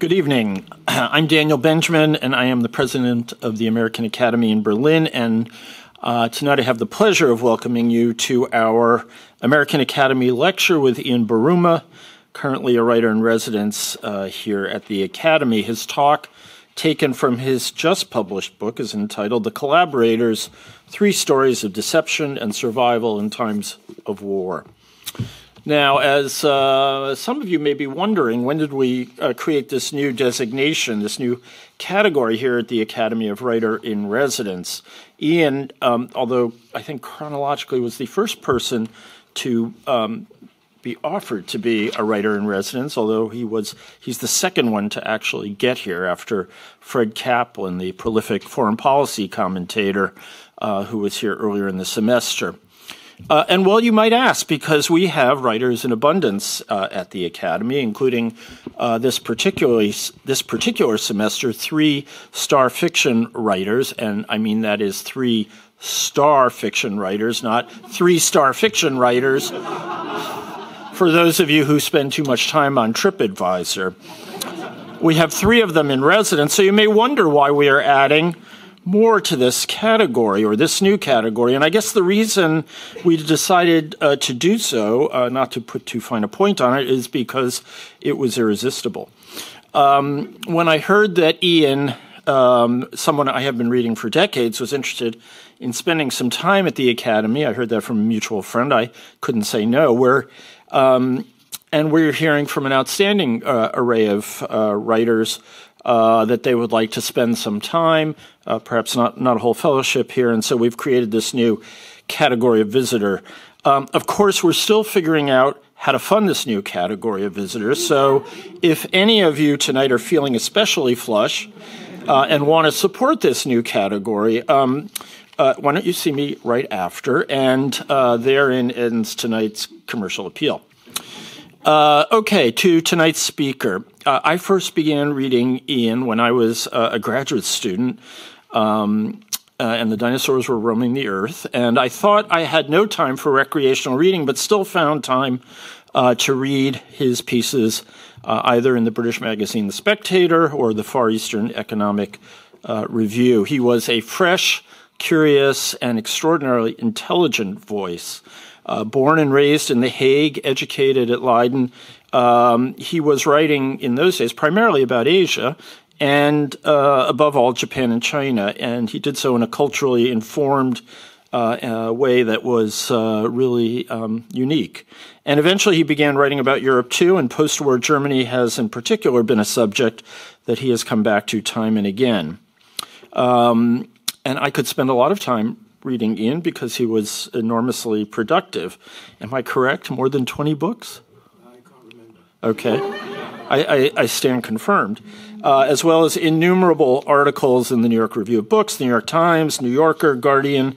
Good evening. I'm Daniel Benjamin, and I am the president of the American Academy in Berlin. And uh, tonight I have the pleasure of welcoming you to our American Academy lecture with Ian Buruma, currently a writer in residence uh, here at the Academy. His talk, taken from his just published book, is entitled The Collaborators Three Stories of Deception and Survival in Times of War. Now, as uh, some of you may be wondering, when did we uh, create this new designation, this new category here at the Academy of Writer in Residence? Ian, um, although I think chronologically was the first person to um, be offered to be a writer in residence, although he was he's the second one to actually get here after Fred Kaplan, the prolific foreign policy commentator uh, who was here earlier in the semester. Uh, and well, you might ask, because we have writers in abundance uh, at the Academy, including uh, this particularly this particular semester, three star fiction writers, and I mean that is three star fiction writers, not three star fiction writers. For those of you who spend too much time on TripAdvisor, we have three of them in residence, so you may wonder why we are adding more to this category or this new category. And I guess the reason we decided uh, to do so, uh, not to put too fine a point on it, is because it was irresistible. Um, when I heard that Ian, um, someone I have been reading for decades, was interested in spending some time at the Academy, I heard that from a mutual friend. I couldn't say no. We're, um, and we're hearing from an outstanding uh, array of uh, writers uh, that they would like to spend some time, uh, perhaps not, not a whole fellowship here. And so we've created this new category of visitor. Um, of course, we're still figuring out how to fund this new category of visitors. So if any of you tonight are feeling especially flush uh, and want to support this new category, um, uh, why don't you see me right after? And uh, therein ends tonight's commercial appeal. Uh, okay, to tonight's speaker. Uh, I first began reading Ian when I was uh, a graduate student, um, uh, and the dinosaurs were roaming the earth. And I thought I had no time for recreational reading, but still found time uh, to read his pieces uh, either in the British magazine The Spectator or the Far Eastern Economic Review. He was a fresh, curious, and extraordinarily intelligent voice. Uh, born and raised in The Hague, educated at Leiden, um, he was writing in those days primarily about Asia and, uh, above all, Japan and China. And he did so in a culturally informed uh, uh way that was uh, really um, unique. And eventually he began writing about Europe too, and post war Germany has in particular been a subject that he has come back to time and again. Um, and I could spend a lot of time reading Ian because he was enormously productive. Am I correct? More than 20 books? Okay. I, I, I stand confirmed. Uh, as well as innumerable articles in the New York Review of Books, the New York Times, New Yorker, Guardian,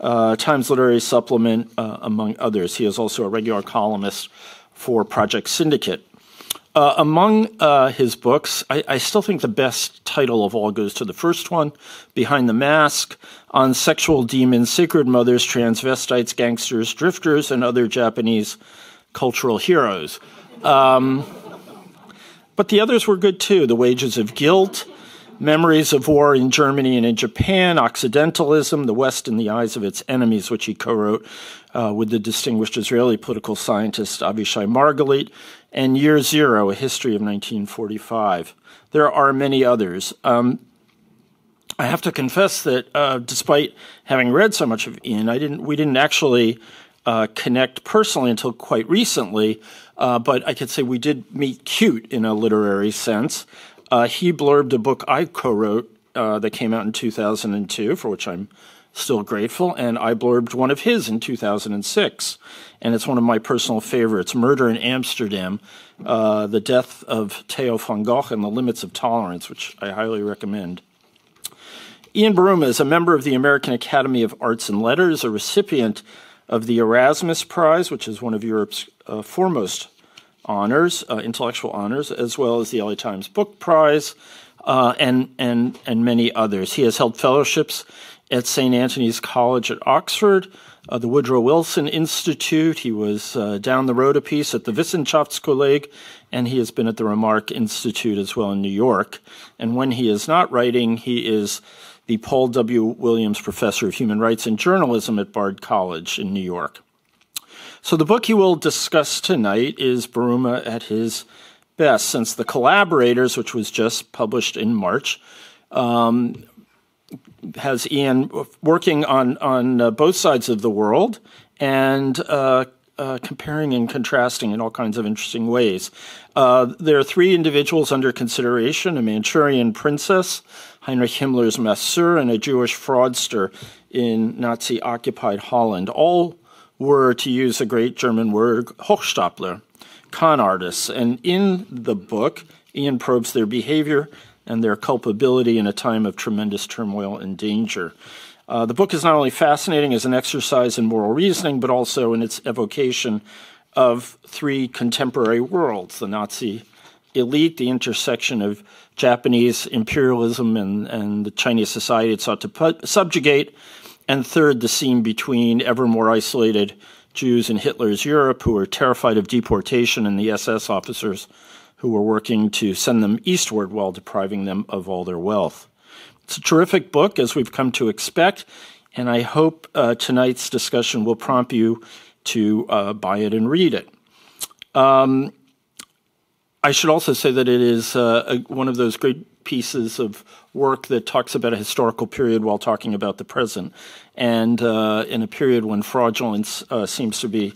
uh, Times Literary Supplement, uh, among others. He is also a regular columnist for Project Syndicate. Uh, among uh, his books, I, I, still think the best title of all goes to the first one, Behind the Mask, on sexual demons, sacred mothers, transvestites, gangsters, drifters, and other Japanese cultural heroes. Um, but the others were good too The Wages of Guilt, Memories of War in Germany and in Japan, Occidentalism, The West in the Eyes of Its Enemies, which he co wrote uh, with the distinguished Israeli political scientist Avishai Margalit, and Year Zero, A History of 1945. There are many others. Um, I have to confess that uh, despite having read so much of Ian, I didn't. We didn't actually uh, connect personally until quite recently. Uh, but I could say we did meet cute in a literary sense. Uh, he blurbed a book I co-wrote uh, that came out in 2002, for which I'm still grateful, and I blurbed one of his in 2006, and it's one of my personal favorites, Murder in Amsterdam, uh, The Death of Theo van Gogh and the Limits of Tolerance, which I highly recommend. Ian Buruma is a member of the American Academy of Arts and Letters, a recipient of the Erasmus Prize, which is one of Europe's uh, foremost honors, uh, intellectual honors, as well as the LA Times Book Prize, uh, and, and, and many others. He has held fellowships at St. Antony's College at Oxford, uh, the Woodrow Wilson Institute. He was uh, down the road a piece at the Wissenschaftskolleg, and he has been at the Remarque Institute as well in New York. And when he is not writing, he is the Paul W. Williams Professor of Human Rights and Journalism at Bard College in New York. So the book he will discuss tonight is Buruma at his best, since The Collaborators, which was just published in March, um, has Ian working on on uh, both sides of the world and uh, uh, comparing and contrasting in all kinds of interesting ways. Uh, there are three individuals under consideration: a Manchurian princess, Heinrich Himmler's masseur, and a Jewish fraudster in Nazi-occupied Holland. All were, to use a great German word, Hochstapler, con artists. And in the book, Ian probes their behavior and their culpability in a time of tremendous turmoil and danger. Uh, the book is not only fascinating as an exercise in moral reasoning, but also in its evocation of three contemporary worlds the Nazi elite, the intersection of Japanese imperialism and, and the Chinese society it sought to subjugate, and third, the scene between ever more isolated Jews in Hitler's Europe who were terrified of deportation and the SS officers who were working to send them eastward while depriving them of all their wealth. It's a terrific book, as we've come to expect, and I hope uh, tonight's discussion will prompt you to uh, buy it and read it. Um, I should also say that it is uh, a, one of those great pieces of work that talks about a historical period while talking about the present, and uh, in a period when fraudulence uh, seems to be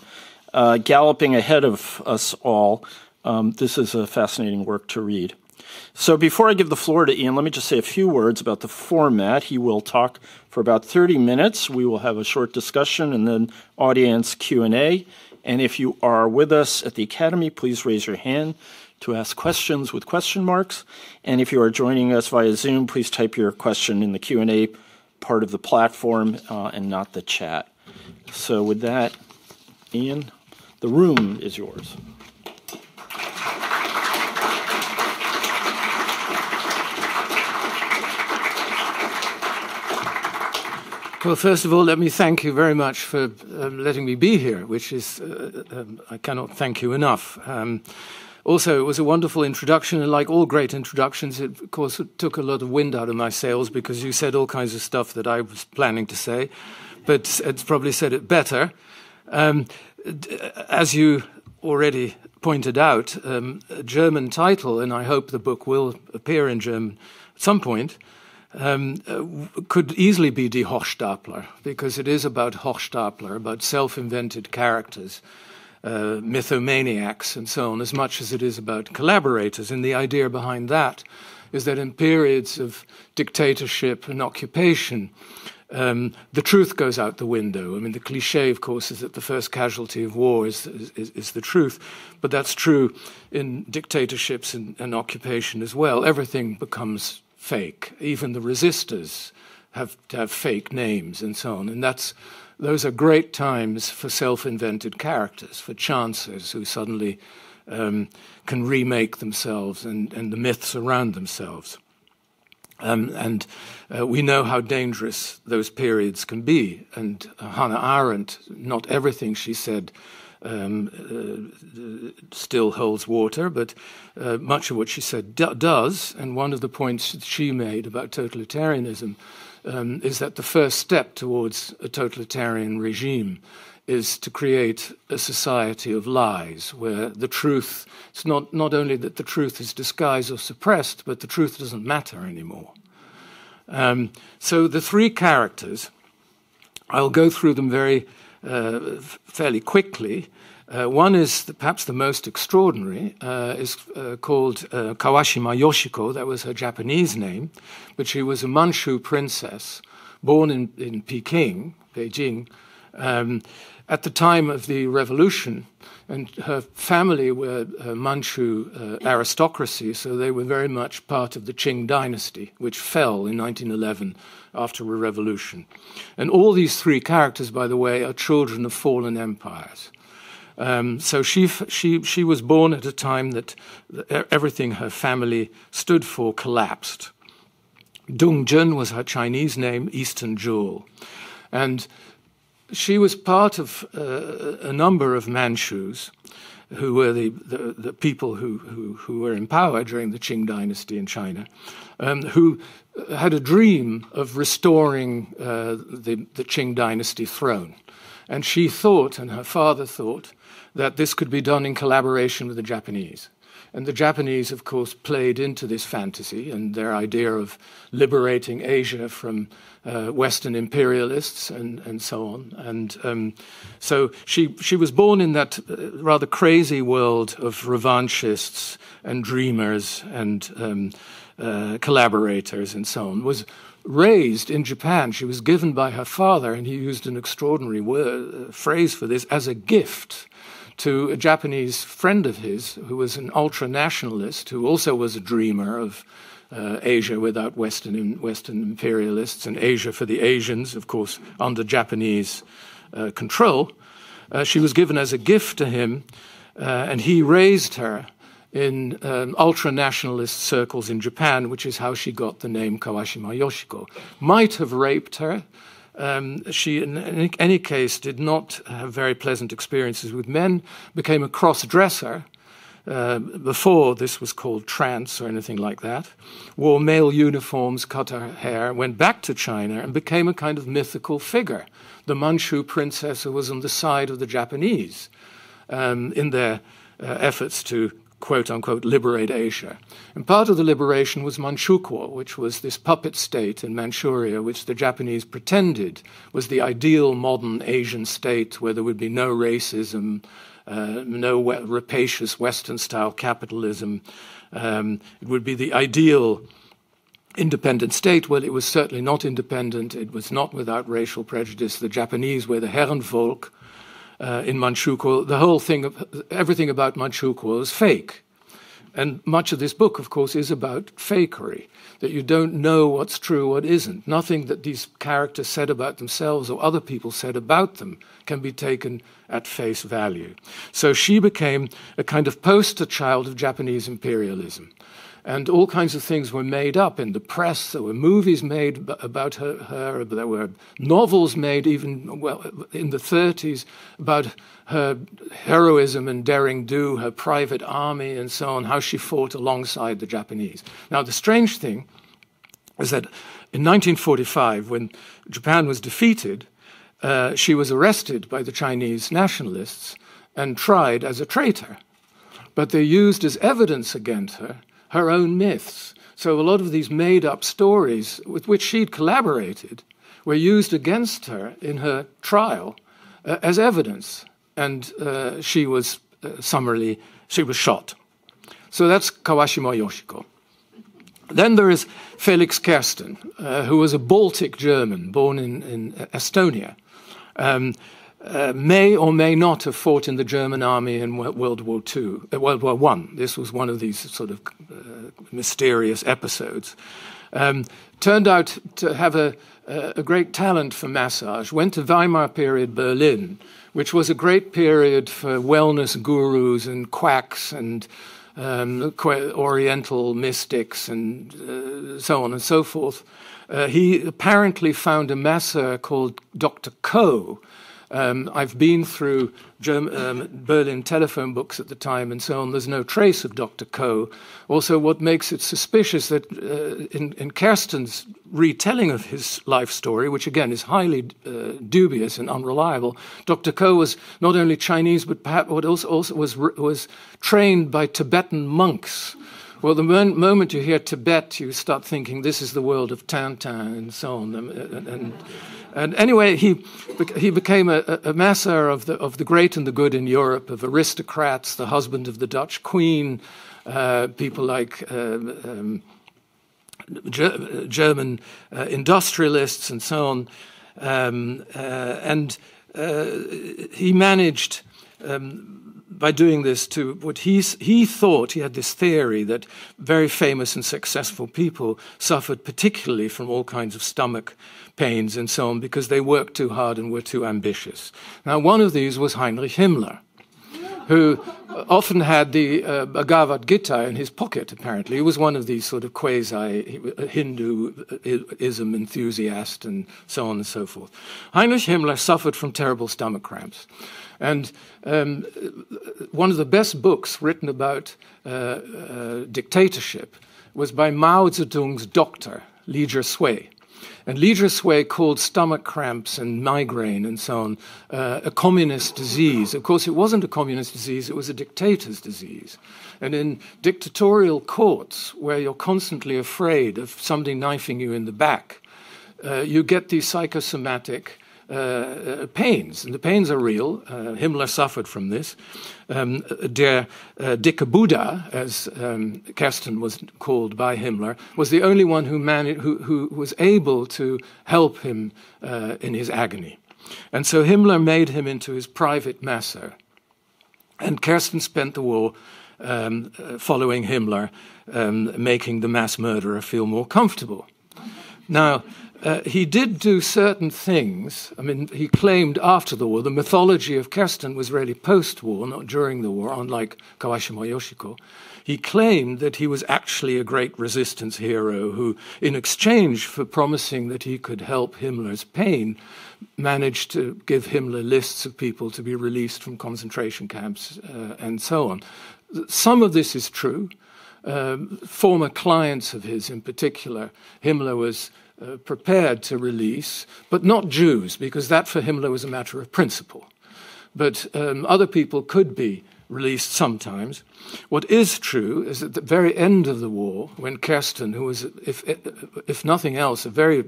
uh, galloping ahead of us all. Um, this is a fascinating work to read. So before I give the floor to Ian, let me just say a few words about the format. He will talk for about 30 minutes. We will have a short discussion and then audience Q&A. And if you are with us at the Academy, please raise your hand to ask questions with question marks. And if you are joining us via Zoom, please type your question in the Q&A part of the platform uh, and not the chat. So with that, Ian, the room is yours. Well, first of all, let me thank you very much for um, letting me be here, which is, uh, um, I cannot thank you enough. Um, also, it was a wonderful introduction, and like all great introductions, it, of course, it took a lot of wind out of my sails because you said all kinds of stuff that I was planning to say, but it's probably said it better. Um, as you already pointed out, um, a German title, and I hope the book will appear in German at some point um, uh, could easily be Die Hochstapler, because it is about Hochstapler, about self invented characters, uh, mythomaniacs, and so on, as much as it is about collaborators. And the idea behind that is that in periods of dictatorship and occupation, um, the truth goes out the window. I mean, the cliche, of course, is that the first casualty of war is, is, is the truth, but that's true in dictatorships and, and occupation as well. Everything becomes fake. Even the resistors have have fake names and so on. And that's those are great times for self-invented characters, for chancers who suddenly um, can remake themselves and, and the myths around themselves. Um, and uh, we know how dangerous those periods can be. And uh, Hannah Arendt, not everything she said um, uh, still holds water, but uh, much of what she said do- does. And one of the points she made about totalitarianism um, is that the first step towards a totalitarian regime is to create a society of lies where the truth, it's not, not only that the truth is disguised or suppressed, but the truth doesn't matter anymore. Um, so the three characters, I'll go through them very uh, fairly quickly. Uh, one is the, perhaps the most extraordinary, uh, is uh, called uh, Kawashima Yoshiko. That was her Japanese name, but she was a Manchu princess born in, in Peking, Beijing, um, at the time of the revolution. And her family were uh, Manchu uh, aristocracy, so they were very much part of the Qing dynasty, which fell in 1911 after a revolution. And all these three characters, by the way, are children of fallen empires. Um, so she, she, she was born at a time that everything her family stood for collapsed. Dong Zhen was her Chinese name, Eastern Jewel. And she was part of uh, a number of Manchus who were the, the, the people who, who, who, were in power during the Qing dynasty in China, um, who had a dream of restoring uh, the, the Qing dynasty throne. And she thought, and her father thought, that this could be done in collaboration with the Japanese. And the Japanese, of course, played into this fantasy and their idea of liberating Asia from uh, Western imperialists and, and so on. And um, so she, she was born in that uh, rather crazy world of revanchists and dreamers and um, uh, collaborators and so on. Was raised in Japan. She was given by her father, and he used an extraordinary word, uh, phrase for this, as a gift to a Japanese friend of his who was an ultra nationalist, who also was a dreamer of uh, Asia without Western, Western imperialists and Asia for the Asians, of course, under Japanese uh, control. Uh, she was given as a gift to him, uh, and he raised her in um, ultra nationalist circles in Japan, which is how she got the name Kawashima Yoshiko. Might have raped her, um, she, in any case, did not have very pleasant experiences with men, became a cross dresser. Uh, before this was called trans or anything like that, wore male uniforms, cut her hair, went back to China, and became a kind of mythical figure. The Manchu princess who was on the side of the Japanese um, in their uh, efforts to quote unquote liberate Asia. And part of the liberation was Manchukuo, which was this puppet state in Manchuria, which the Japanese pretended was the ideal modern Asian state where there would be no racism, uh, no rapacious Western style capitalism. Um, it would be the ideal independent state. Well, it was certainly not independent. It was not without racial prejudice. The Japanese were the Herrenvolk, uh, in Manchukuo, the whole thing, everything about Manchukuo is fake. And much of this book, of course, is about fakery, that you don't know what's true, what isn't. Nothing that these characters said about themselves or other people said about them can be taken at face value. So she became a kind of poster child of Japanese imperialism and all kinds of things were made up in the press. There were movies made about her, her. There were novels made even well in the 30s about her heroism and daring do, her private army, and so on. How she fought alongside the Japanese. Now the strange thing is that in 1945, when Japan was defeated, uh, she was arrested by the Chinese nationalists and tried as a traitor. But they used as evidence against her her own myths. So a lot of these made up stories with which she'd collaborated were used against her in her trial uh, as evidence. And uh, she was uh, summarily, she was shot. So that's Kawashima Yoshiko. Then there is Felix Kersten, uh, who was a Baltic German born in, in Estonia. Um, uh, may or may not have fought in the German army in World War II, uh, World War One. This was one of these sort of uh, mysterious episodes. Um, turned out to have a, a great talent for massage. Went to Weimar period Berlin, which was a great period for wellness gurus and quacks and um, Oriental mystics and uh, so on and so forth. Uh, he apparently found a masseur called Dr. Koh um, I've been through um, Berlin telephone books at the time and so on. There's no trace of Dr. Koh. Also, what makes it suspicious that uh, in, in Kersten's retelling of his life story, which again is highly uh, dubious and unreliable, Dr. Koh was not only Chinese but perhaps also, also was was trained by Tibetan monks. Well, the moment you hear Tibet, you start thinking this is the world of Tintin and so on. And, and, and anyway, he, he became a, a master of the, of the great and the good in Europe, of aristocrats, the husband of the Dutch queen, uh, people like um, um, Ger- German uh, industrialists and so on. Um, uh, and uh, he managed um, by doing this to what he, he thought, he had this theory that very famous and successful people suffered particularly from all kinds of stomach pains and so on because they worked too hard and were too ambitious. Now, one of these was Heinrich Himmler. Who often had the uh, Bhagavad Gita in his pocket, apparently. He was one of these sort of quasi Hinduism enthusiast and so on and so forth. Heinrich Himmler suffered from terrible stomach cramps. And um, one of the best books written about uh, uh, dictatorship was by Mao Zedong's doctor, Li Zhisui. And Li called stomach cramps and migraine and so on uh, a communist disease. Of course, it wasn't a communist disease, it was a dictator's disease. And in dictatorial courts, where you're constantly afraid of somebody knifing you in the back, uh, you get these psychosomatic uh, uh, pains, and the pains are real. Uh, Himmler suffered from this. Um, der uh, Dicke Buddha, as um, Kersten was called by Himmler, was the only one who, managed, who, who was able to help him in his agony. And so Himmler made him into his private masseur. And Kersten spent the war um, following Himmler, um, making the mass murderer feel more comfortable. Now, uh, he did do certain things. I mean, he claimed after the war, the mythology of Kersten was really post war, not during the war, unlike Kawashima Yoshiko. He claimed that he was actually a great resistance hero who, in exchange for promising that he could help Himmler's pain, managed to give Himmler lists of people to be released from concentration camps uh, and so on. Some of this is true. Um, former clients of his, in particular, Himmler was uh, prepared to release, but not Jews, because that for Himmler was a matter of principle. But um, other people could be released sometimes. What is true is that at the very end of the war, when Kersten, who was, if, if nothing else, a very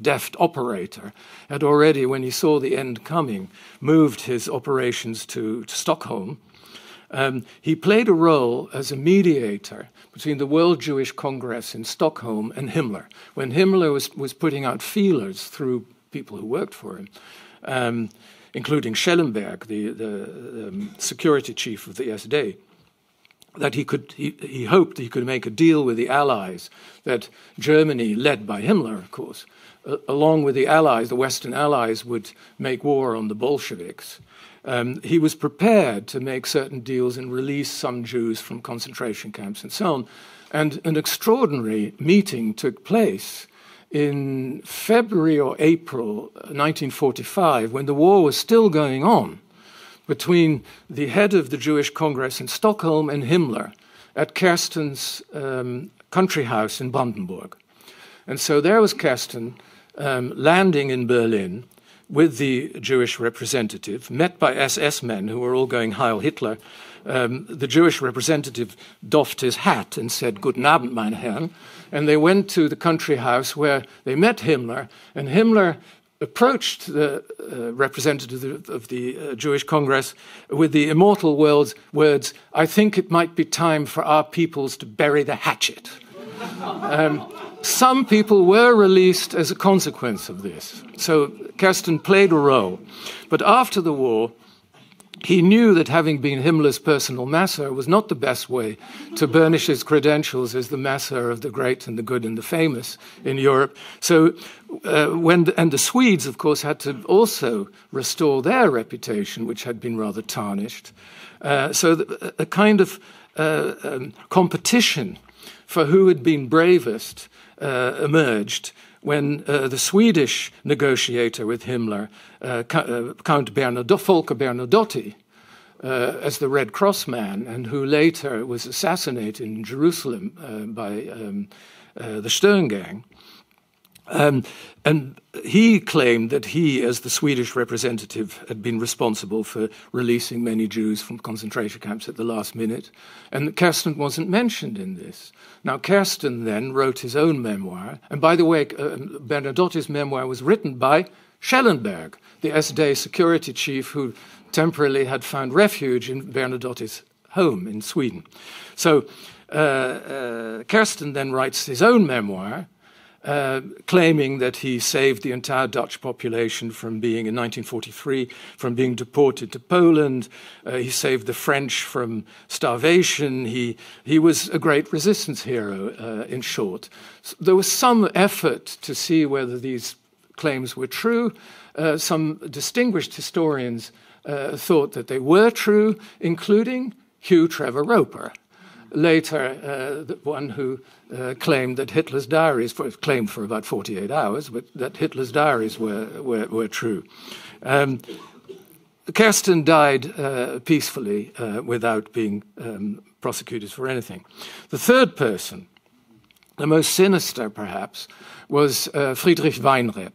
deft operator, had already, when he saw the end coming, moved his operations to, to Stockholm. Um, he played a role as a mediator between the World Jewish Congress in Stockholm and Himmler. When Himmler was, was putting out feelers through people who worked for him, um, including Schellenberg, the, the um, security chief of the SD, that he could he, he hoped he could make a deal with the Allies that Germany, led by Himmler, of course, uh, along with the Allies, the Western Allies, would make war on the Bolsheviks. Um, he was prepared to make certain deals and release some Jews from concentration camps and so on. And an extraordinary meeting took place in February or April 1945 when the war was still going on between the head of the Jewish Congress in Stockholm and Himmler at Kersten's um, country house in Brandenburg. And so there was Kersten um, landing in Berlin with the Jewish representative, met by SS men who were all going Heil Hitler. Um, the Jewish representative doffed his hat and said, Guten Abend, meine Herren. And they went to the country house where they met Himmler, and Himmler approached the uh, representative of the uh, Jewish Congress with the immortal words, words, I think it might be time for our peoples to bury the hatchet. Um, some people were released as a consequence of this. So Kersten played a role. But after the war, he knew that having been Himmler's personal masseur was not the best way to burnish his credentials as the masseur of the great and the good and the famous in Europe. So, uh, when the, and the Swedes, of course, had to also restore their reputation, which had been rather tarnished. Uh, so, the, a kind of uh, um, competition for who had been bravest uh, emerged when uh, the Swedish negotiator with Himmler, uh, Count Bernadotte, Folke Bernadotte, as the Red Cross man, and who later was assassinated in Jerusalem by um, the Stern Gang, um, and he claimed that he, as the Swedish representative, had been responsible for releasing many Jews from concentration camps at the last minute. And Kersten wasn't mentioned in this. Now, Kersten then wrote his own memoir. And by the way, uh, Bernadotte's memoir was written by Schellenberg, the SD security chief who temporarily had found refuge in Bernadotte's home in Sweden. So, uh, uh, Kersten then writes his own memoir uh, claiming that he saved the entire Dutch population from being, in 1943, from being deported to Poland. Uh, he saved the French from starvation. He, he was a great resistance hero, uh, in short. So there was some effort to see whether these claims were true. Uh, some distinguished historians uh, thought that they were true, including Hugh Trevor Roper, later uh, the one who uh, claimed that Hitler's diaries, for, claimed for about 48 hours, but that Hitler's diaries were, were, were true. Um, Kersten died uh, peacefully uh, without being um, prosecuted for anything. The third person, the most sinister perhaps, was uh, Friedrich Weinreb.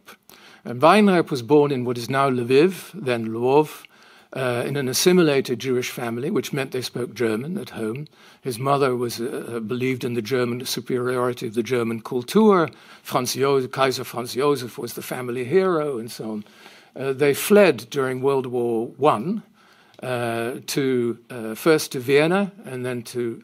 And Weinreb was born in what is now Lviv, then Lwów, uh, in an assimilated Jewish family, which meant they spoke German at home. His mother was uh, uh believed in the German superiority of the German Kultur. Franz Josef, Kaiser Franz Josef was the family hero, and so on. Uh, they fled during World War One uh, to uh, first to Vienna and then to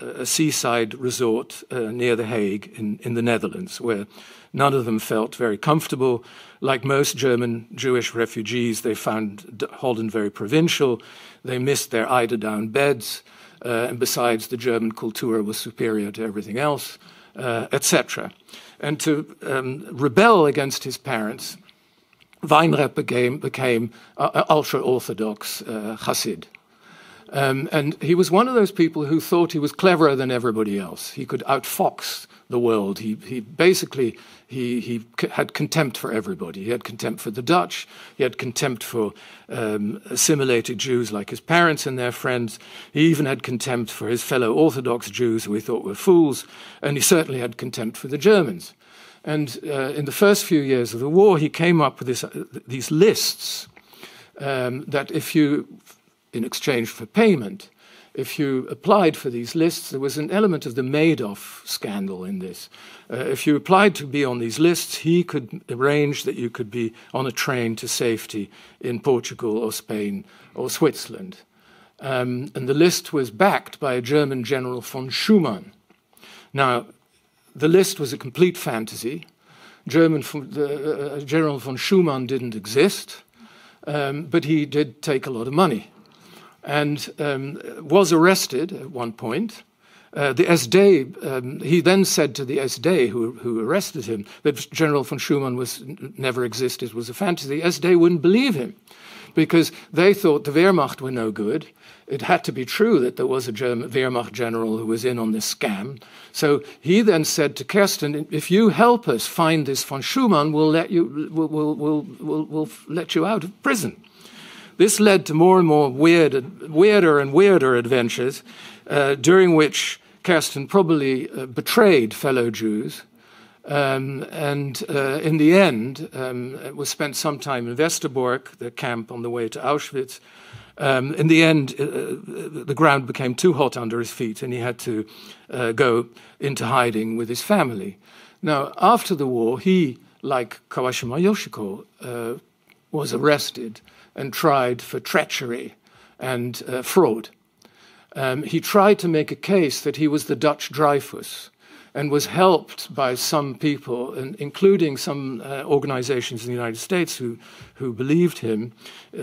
a seaside resort near The Hague in, in the Netherlands, where none of them felt very comfortable. Like most German Jewish refugees, they found Holland very provincial. They missed their eider-down beds, uh, and besides, the German culture was superior to everything else, uh, etc. And to um, rebel against his parents, Weinreb became, became uh, ultra Orthodox uh, Hasid. Um, and he was one of those people who thought he was cleverer than everybody else. He could outfox the world. He, he basically he, he had contempt for everybody. He had contempt for the Dutch. He had contempt for um, assimilated Jews like his parents and their friends. He even had contempt for his fellow Orthodox Jews who he thought were fools. And he certainly had contempt for the Germans. And uh, in the first few years of the war, he came up with this, uh, these lists um, that if you, in exchange for payment, if you applied for these lists, there was an element of the Madoff scandal in this. Uh, if you applied to be on these lists, he could arrange that you could be on a train to safety in Portugal or Spain or Switzerland. Um, and the list was backed by a German general von Schumann. Now, the list was a complete fantasy. German the, uh, General von Schumann didn't exist, um, but he did take a lot of money and um, was arrested at one point. Uh, the SD, um, he then said to the SD who, who arrested him that General von Schumann was never existed, was a fantasy. The SD wouldn't believe him because they thought the Wehrmacht were no good it had to be true that there was a German Wehrmacht general who was in on this scam. So he then said to Kersten, if you help us find this von Schumann, we'll let you, we'll, we'll, we'll, we'll let you out of prison. This led to more and more weird, weirder and weirder adventures, uh, during which Kersten probably uh, betrayed fellow Jews. Um, and uh, in the end, um, it was spent some time in Westerbork, the camp on the way to Auschwitz, um, in the end, uh, uh, the ground became too hot under his feet, and he had to uh, go into hiding with his family. Now, after the war, he, like Kawashima Yoshiko, uh, was arrested and tried for treachery and uh, fraud. Um, he tried to make a case that he was the Dutch Dreyfus and was helped by some people, including some uh, organizations in the United States who, who believed him.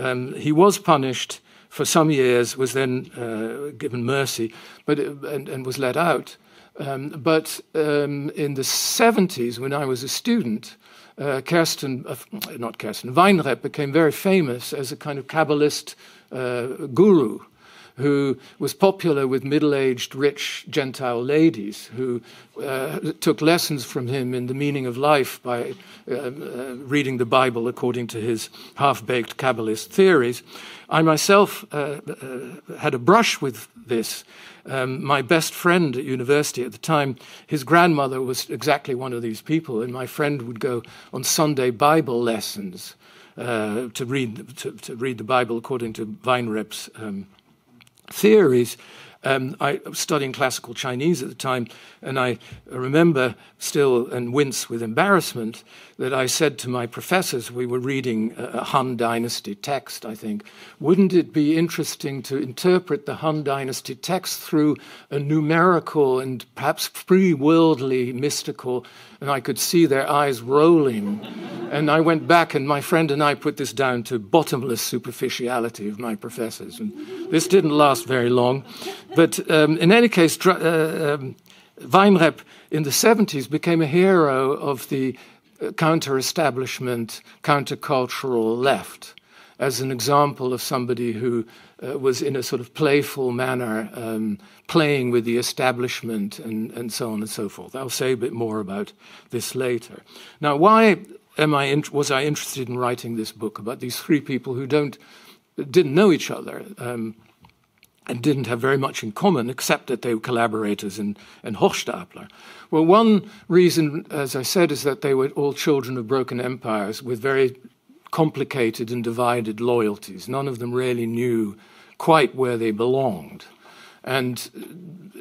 Um, he was punished for some years, was then uh, given mercy but, and, and was let out. Um, but um, in the 70s, when I was a student, uh, Kersten, uh, not Kersten, Weinreb became very famous as a kind of Kabbalist uh, guru who was popular with middle aged, rich Gentile ladies who uh, took lessons from him in the meaning of life by uh, uh, reading the Bible according to his half baked Kabbalist theories. I myself uh, uh, had a brush with this. Um, my best friend at university at the time, his grandmother was exactly one of these people, and my friend would go on Sunday Bible lessons. Uh, to read to, to, read the Bible according to Weinreb's um, theories. Um, I was studying classical Chinese at the time, and I remember still and wince with embarrassment that I said to my professors, we were reading a Han Dynasty text, I think, wouldn't it be interesting to interpret the Han Dynasty text through a numerical and perhaps pre worldly mystical? And I could see their eyes rolling. and I went back, and my friend and I put this down to bottomless superficiality of my professors. And this didn't last very long. But um, in any case, uh, um, Weinreb in the 70s became a hero of the counter establishment, countercultural left. as an example of somebody who uh, was in a sort of playful manner um, playing with the establishment and, and so on and so forth. I'll say a bit more about this later. Now, why am I in, was I interested in writing this book about these three people who don't didn't know each other? Um, and didn't have very much in common except that they were collaborators in, in Hochstapler. Well, one reason, as I said, is that they were all children of broken empires with very complicated and divided loyalties. None of them really knew quite where they belonged. And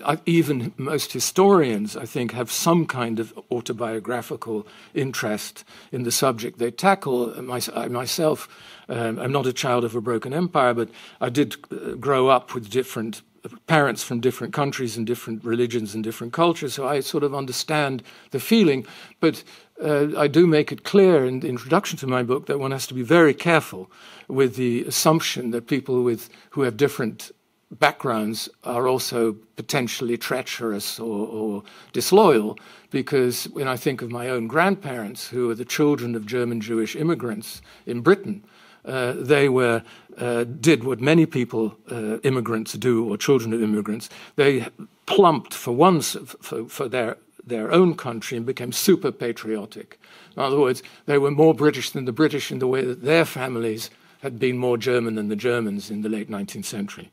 uh, even most historians, I think, have some kind of autobiographical interest in the subject they tackle. I myself, um, I'm not a child of a broken empire, but I did uh, grow up with different parents from different countries and different religions and different cultures, so I sort of understand the feeling. But uh, I do make it clear in the introduction to my book that one has to be very careful with the assumption that people with who have different backgrounds are also potentially treacherous or, or, disloyal because when I think of my own grandparents, who are the children of German Jewish immigrants in Britain, uh, they were uh, did what many people, uh, immigrants, do, or children of immigrants. They plumped for once for, for their their own country and became super patriotic. In other words, they were more British than the British in the way that their families had been more German than the Germans in the late 19th century.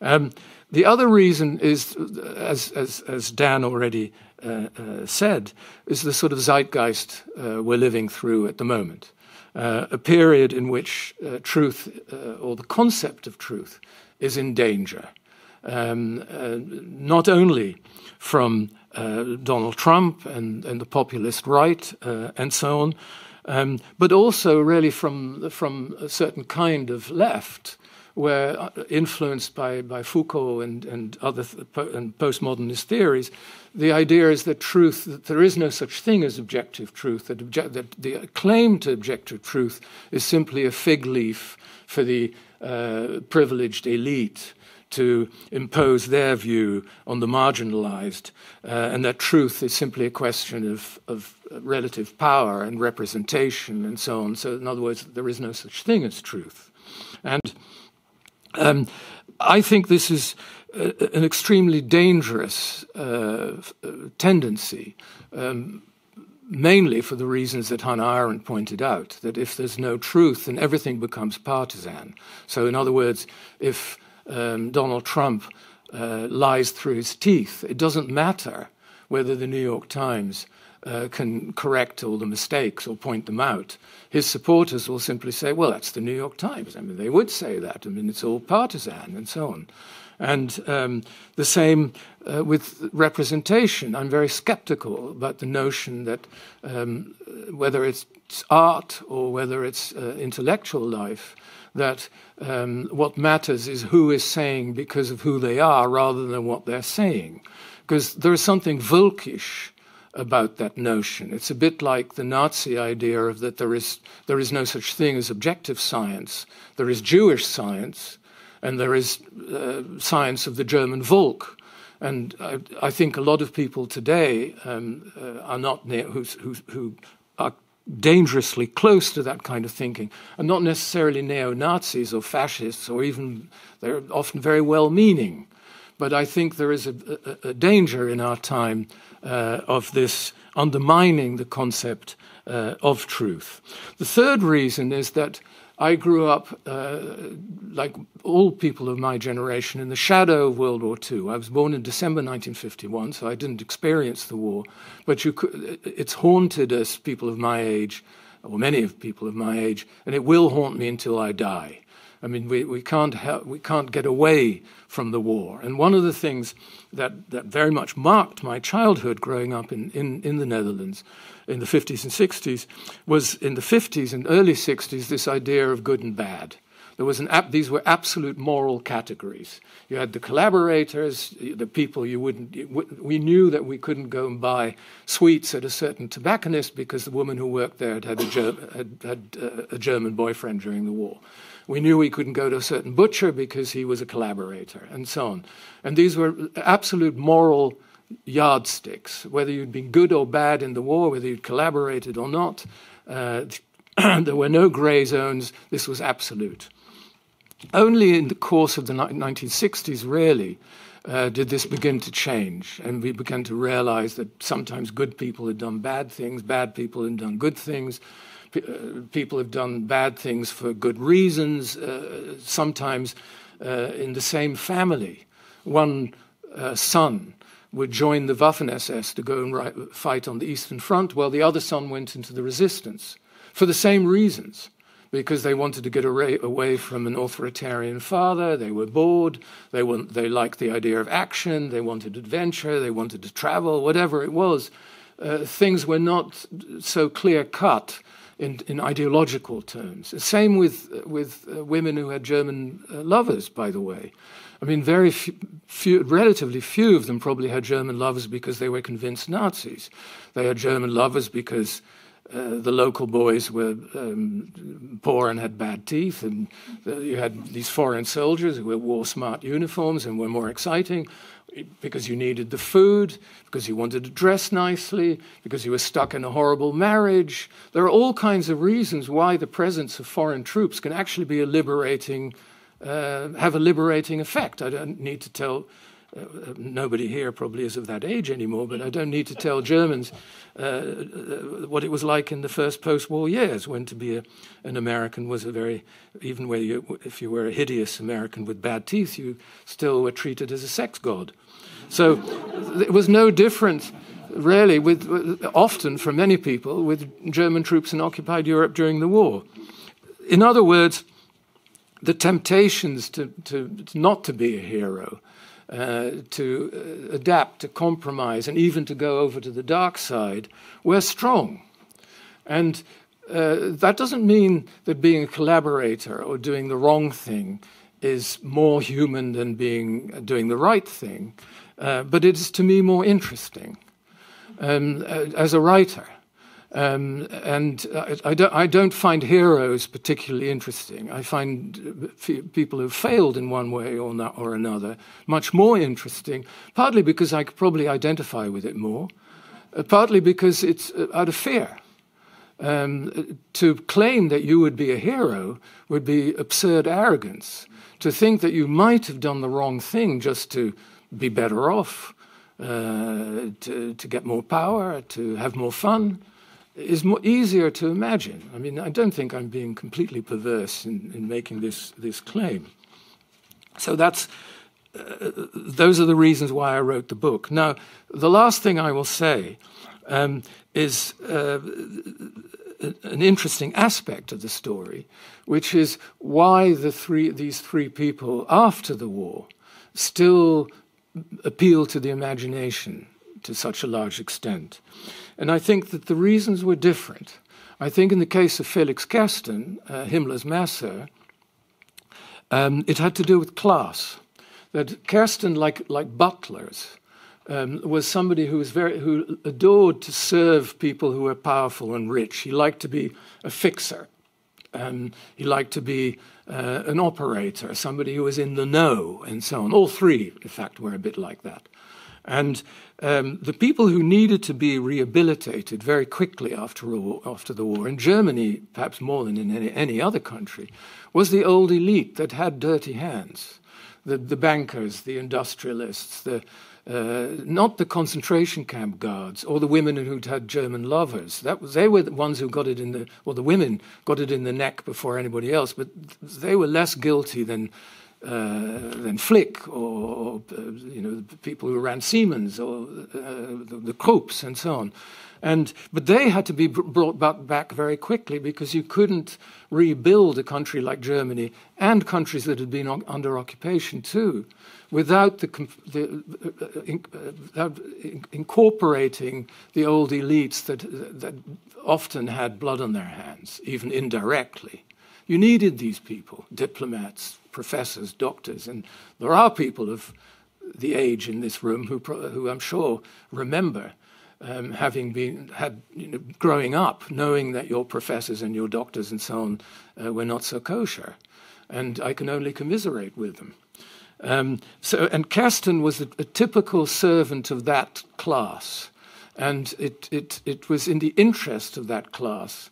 Um, the other reason is, as, as, as Dan already uh, uh, said, is the sort of zeitgeist uh, we're living through at the moment. Uh, a period in which uh, truth, uh, or the concept of truth, is in danger. Um, not only from Donald Trump and, and, the populist right and so on, um, but also really from, from a certain kind of left where uh, influenced by, by Foucault and, and other th- and postmodernist theories, the idea is that truth, that there is no such thing as objective truth, that, obje- that the claim to objective truth is simply a fig leaf for the uh, privileged elite to impose their view on the marginalized, uh, and that truth is simply a question of, of relative power and representation and so on. So, in other words, there is no such thing as truth. And um, I think this is uh, an extremely dangerous uh, tendency, um, mainly for the reasons that Hannah Arendt pointed out that if there's no truth, then everything becomes partisan. So, in other words, if um, Donald Trump uh, lies through his teeth, it doesn't matter whether the New York Times uh, can correct all the mistakes or point them out. His supporters will simply say, well, that's the New York Times. I mean, they would say that. I mean, it's all partisan and so on. And um, the same uh, with representation. I'm very skeptical about the notion that um, whether it's art or whether it's uh, intellectual life, that um, what matters is who is saying because of who they are rather than what they're saying. Because there is something Volkish about that notion. It's a bit like the Nazi idea of that there is, there is no such thing as objective science. There is Jewish science, and there is uh, science of the German Volk. And I, I, think a lot of people today um, uh, are not who, who, dangerously close to that kind of thinking, and not necessarily neo Nazis or fascists, or even they're often very well meaning. But I think there is a, a, a danger in our time uh, of this undermining the concept uh, of truth. The third reason is that I grew up, uh, like all people of my generation, in the shadow of World War II. I was born in December 1951, so I didn't experience the war. But could, it's haunted us, people of my age, or many of people of my age, and it will haunt me until I die. I mean, we, we, can't ha- we can't get away from the war. And one of the things that, that very much marked my childhood growing up in, in, in the Netherlands in the 50s and 60s was in the 50s and early 60s this idea of good and bad. There was an ap- these were absolute moral categories. You had the collaborators, the people you wouldn't. We knew that we couldn't go and buy sweets at a certain tobacconist because the woman who worked there had had a, Ger- had, had, uh, a German boyfriend during the war. We knew we couldn't go to a certain butcher because he was a collaborator, and so on. And these were absolute moral yardsticks, whether you'd been good or bad in the war, whether you'd collaborated or not. Uh, there were no grey zones. This was absolute. Only in the course of the 1960s, really, uh, did this begin to change. And we began to realize that sometimes good people had done bad things, bad people had done good things. P- uh, people have done bad things for good reasons, uh, sometimes uh, in the same family. One uh, son would join the Waffen SS to go and ri- fight on the Eastern Front, while the other son went into the resistance for the same reasons because they wanted to get away from an authoritarian father. They were bored. They, they liked the idea of action. They wanted adventure. They wanted to travel, whatever it was. Uh, things were not so clear cut in, in ideological terms. The same with, with uh, women who had German uh, lovers, by the way. I mean, very few, few, relatively few of them probably had German lovers because they were convinced Nazis. They had German lovers because uh, the local boys were um, poor and had bad teeth, and you had these foreign soldiers who wore smart uniforms and were more exciting because you needed the food, because you wanted to dress nicely, because you were stuck in a horrible marriage. There are all kinds of reasons why the presence of foreign troops can actually be a liberating, uh, have a liberating effect. I don't need to tell uh, nobody here probably is of that age anymore, but I don't need to tell Germans uh, uh what it was like in the first post-war years, when to be a, an American was a very, even where you, if you were a hideous American with bad teeth, you still were treated as a sex god. So it was no different, really, with often for many people, with German troops in occupied Europe during the war. In other words, the temptations to, to, not to be a hero uh, to uh, adapt, to compromise, and even to go over to the dark side, we're strong. And uh, that doesn't mean that being a collaborator or doing the wrong thing is more human than being uh, doing the right thing, uh, but it is to me more interesting um, as a writer. Um, and I, don't, I, don't, find heroes particularly interesting. I find people who failed in one way or, not, or another much more interesting, partly because I could probably identify with it more, uh, partly because it's uh, out of fear. Um, to claim that you would be a hero would be absurd arrogance. To think that you might have done the wrong thing just to be better off, uh, to, to get more power, to have more fun is more easier to imagine. I mean, I don't think I'm being completely perverse in, in making this, this claim. So that's, uh, those are the reasons why I wrote the book. Now, the last thing I will say um, is uh, an interesting aspect of the story, which is why the three, these three people after the war still appeal to the imagination to such a large extent. And I think that the reasons were different. I think in the case of Felix Kersten, uh, Himmler's master, um, it had to do with class. That Kersten, like, like butlers, um, was somebody who was very who adored to serve people who were powerful and rich. He liked to be a fixer. Um, he liked to be uh, an operator, somebody who was in the know, and so on. All three, in fact, were a bit like that. And um, the people who needed to be rehabilitated very quickly after, after the war, in Germany perhaps more than in any, any other country, was the old elite that had dirty hands. The, the bankers, the industrialists, the, uh, not the concentration camp guards or the women who'd had German lovers. That was, they were the ones who got it in the, well, the women got it in the neck before anybody else, but they were less guilty than uh, than Flick or, uh, you know the people who ran Siemens or uh, the, the and so on. And, but they had to be brought back, back very quickly because you couldn't rebuild a country like Germany and countries that had been under occupation too without, the, the uh, incorporating the old elites that, that often had blood on their hands, even indirectly. You needed these people, diplomats, professors, doctors, and there are people of the age in this room who, who I'm sure remember um, having been had you know, growing up, knowing that your professors and your doctors and so on uh, were not so kosher, and I can only commiserate with them. Um, so, and Kersten was a, a, typical servant of that class, and it, it, it was in the interest of that class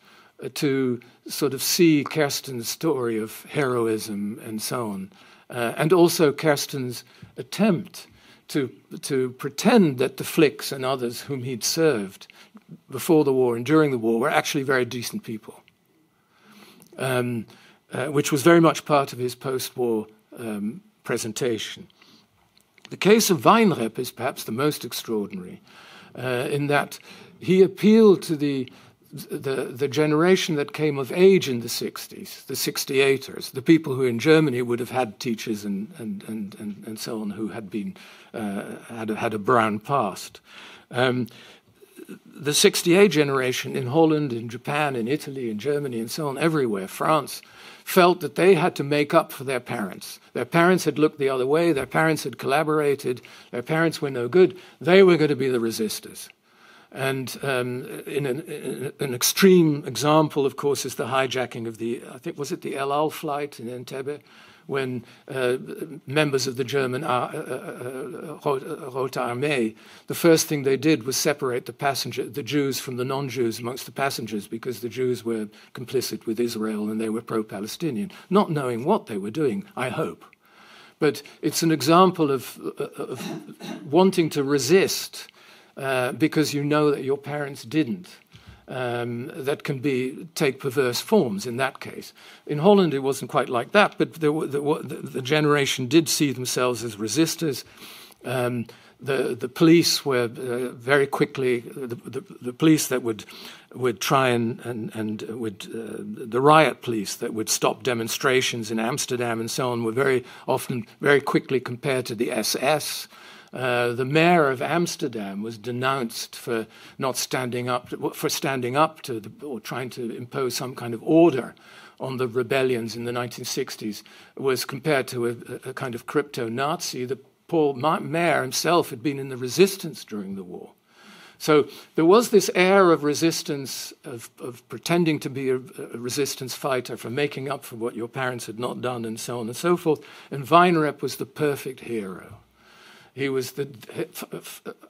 to sort of see Kersten's story of heroism and so on, uh, and also Kersten's attempt to, to pretend that the Flicks and others whom he'd served before the war and during the war were actually very decent people, um, uh, which was very much part of his post war um, presentation. The case of Weinreb is perhaps the most extraordinary uh, in that he appealed to the the, the generation that came of age in the 60s, the 68ers, the people who in Germany would have had teachers and, and, and, and, and so on who had been uh, had, a, had a brown past. Um, the 68 generation in Holland, in Japan, in Italy, in Germany, and so on, everywhere, France, felt that they had to make up for their parents. Their parents had looked the other way, their parents had collaborated, their parents were no good. They were going to be the resistors. And um, in, an, in, an, extreme example, of course, is the hijacking of the, I think, was it the El Al flight in Entebbe, when uh, members of the German uh, uh, uh, uh Rote Armee, the first thing they did was separate the passenger, the Jews from the non-Jews amongst the passengers, because the Jews were complicit with Israel and they were pro-Palestinian, not knowing what they were doing. I hope. But it's an example of, uh, of wanting to resist uh, because you know that your parents didn't. Um, that can be take perverse forms in that case. In Holland, it wasn't quite like that, but the, the, the generation did see themselves as resistors. Um, the the police were uh, very quickly the, the, the, police that would would try and and and would uh, the riot police that would stop demonstrations in Amsterdam and so on were very often very quickly compared to the SS. Uh, the mayor of Amsterdam was denounced for not standing up for standing up to the, or trying to impose some kind of order on the rebellions in the 1960s was compared to a, a kind of crypto Nazi. The poor mayor himself had been in the resistance during the war. So there was this air of resistance, of, of pretending to be a, a, resistance fighter, for making up for what your parents had not done, and so on and so forth. And Weinreb was the perfect hero. He was the,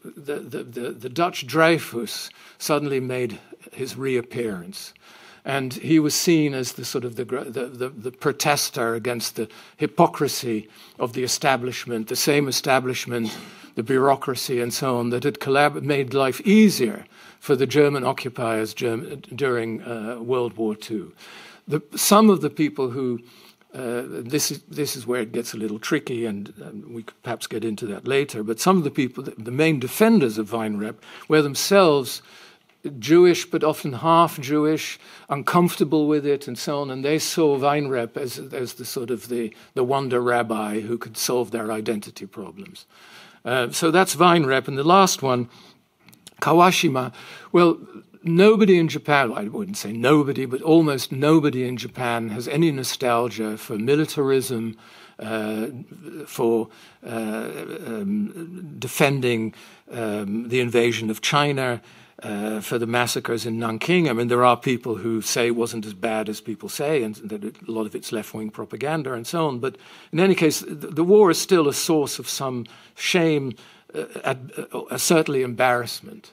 the, the, the, Dutch Dreyfus suddenly made his reappearance. And he was seen as the sort of the, the, the, protester against the hypocrisy of the establishment, the same establishment, the bureaucracy, and so on, that had collab- made life easier for the German occupiers during uh, World War II. Some of the people who uh, this is this is where it gets a little tricky, and, and, we could perhaps get into that later. But some of the people, the main defenders of Weinreb, were themselves Jewish, but often half Jewish, uncomfortable with it, and so on. And they saw Weinreb as as the sort of the the wonder rabbi who could solve their identity problems. Uh, so that's Weinreb, and the last one, Kawashima. Well, nobody in Japan, I wouldn't say nobody, but almost nobody in Japan has any nostalgia for militarism, uh, for uh, um, defending um, the invasion of China. Uh, for the massacres in Nanking. I mean, there are people who say it wasn't as bad as people say, and that a lot of it's left wing propaganda and so on. But in any case, the, the war is still a source of some shame, uh, uh, certainly embarrassment.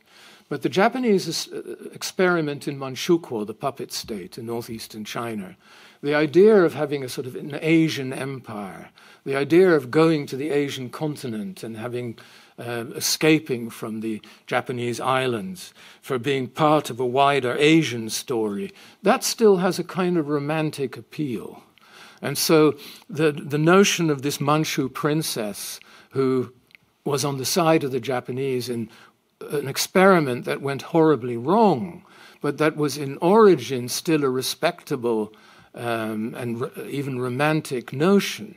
But the Japanese uh, experiment in Manchukuo, the puppet state in northeastern China, the idea of having a sort of an Asian empire, the idea of going to the Asian continent and having uh, escaping from the Japanese islands, for being part of a wider Asian story, that still has a kind of romantic appeal. And so the, the notion of this Manchu princess who was on the side of the Japanese in an experiment that went horribly wrong, but that was in origin still a respectable um, and re- even romantic notion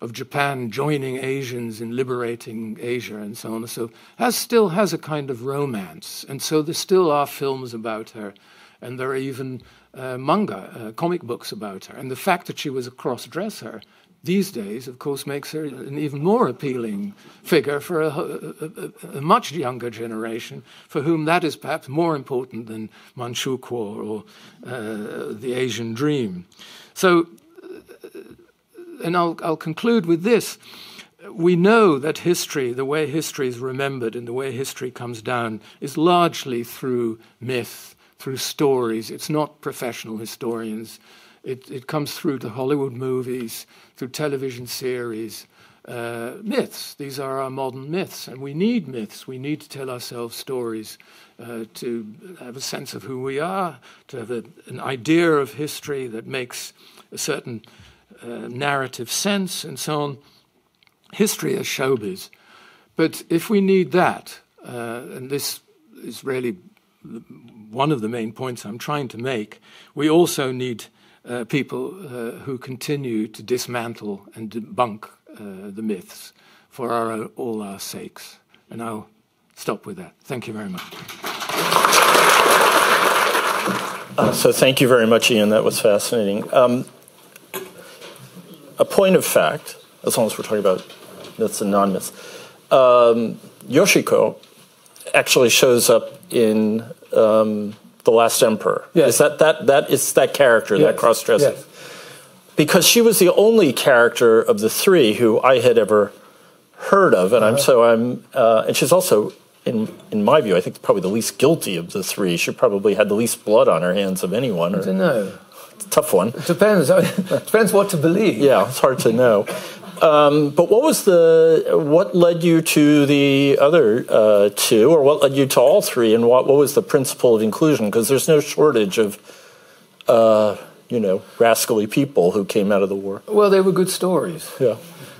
of Japan joining Asians in liberating Asia and so on. and So has still has a kind of romance, and so there still are films about her, and there are even uh, manga, uh, comic books about her. And the fact that she was a cross-dresser these days, of course, makes her an even more appealing figure for a, a, a, much younger generation, for whom that is perhaps more important than Manchukuo or uh, the Asian dream. So, uh, and I'll, I'll conclude with this. We know that history, the way history is remembered and the way history comes down, is largely through myth, through stories. It's not professional historians. It, it comes through the Hollywood movies, through television series, uh, myths. These are our modern myths, and we need myths. We need to tell ourselves stories uh, to have a sense of who we are, to have a, an idea of history that makes a certain uh, narrative sense, and so on. History is showbiz. But if we need that, uh, and this is really one of the main points I'm trying to make, we also need uh, people uh, who continue to dismantle and debunk uh, the myths for our, all our sakes. And I'll stop with that. Thank you very much. Uh, so, thank you very much, Ian. That was fascinating. Um, a point of fact, as long as we're talking about myths and non myths, um, Yoshiko actually shows up in um, The Last Emperor. Yes. Is that, that, that is that character, yes. that cross dresser? Yes. Because she was the only character of the three who I had ever heard of, and uh-huh. I'm so I'm, uh, and she's also in in my view, I think probably the least guilty of the three. She probably had the least blood on her hands of anyone. Or, I don't know. It's a tough one. It depends. it depends what to believe. Yeah, it's hard to know. Um, but what was the what led you to the other uh, two, or what led you to all three, and what what was the principle of inclusion? Because there's no shortage of. Uh, you know, rascally people who came out of the war. Well, they were good stories. Yeah.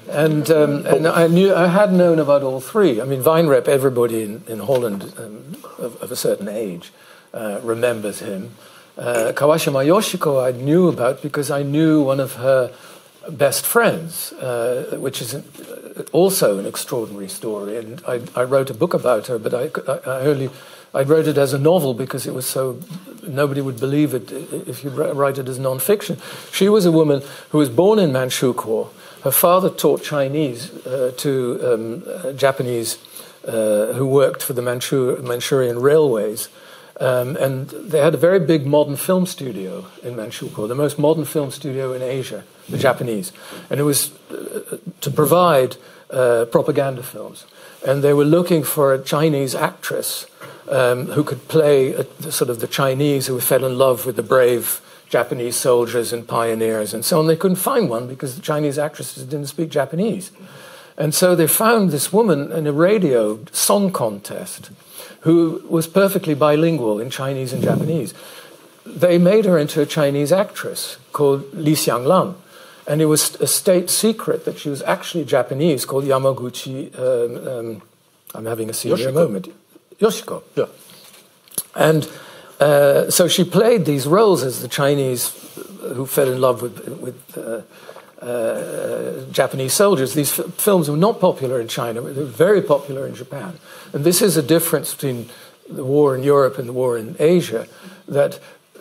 And, um, and I knew I had known about all three. I mean, Weinreb, everybody in, in Holland um, of, of, a certain age uh, remembers him. Uh, Kawashima Yoshiko I knew about because I knew one of her best friends, uh, which is also an extraordinary story. And I, I, wrote a book about her, but I, I, only I wrote it as a novel because it was so nobody would believe it if you write it as nonfiction. She was a woman who was born in Manchukuo. Her father taught Chinese uh, to um, uh, Japanese uh, who worked for the Manchur- Manchurian railways. Um, and they had a very big modern film studio in Manchukuo, the most modern film studio in Asia, the Japanese. And it was uh, to provide uh, propaganda films. And they were looking for a Chinese actress um, who could play a, sort of the Chinese who fell in love with the brave Japanese soldiers and pioneers and so on. They couldn't find one because the Chinese actresses didn't speak Japanese. And so they found this woman in a radio song contest who was perfectly bilingual in Chinese and Japanese. They made her into a Chinese actress called Li Xianglan. And it was a state secret that she was actually Japanese, called Yamaguchi. Um, um, I'm having a senior Yoshiko. moment. Yoshiko. Yeah. And uh, so she played these roles as the Chinese who fell in love with, with uh, uh, Japanese soldiers. These f- films were not popular in China, but they were very popular in Japan. And this is a difference between the war in Europe and the war in Asia, that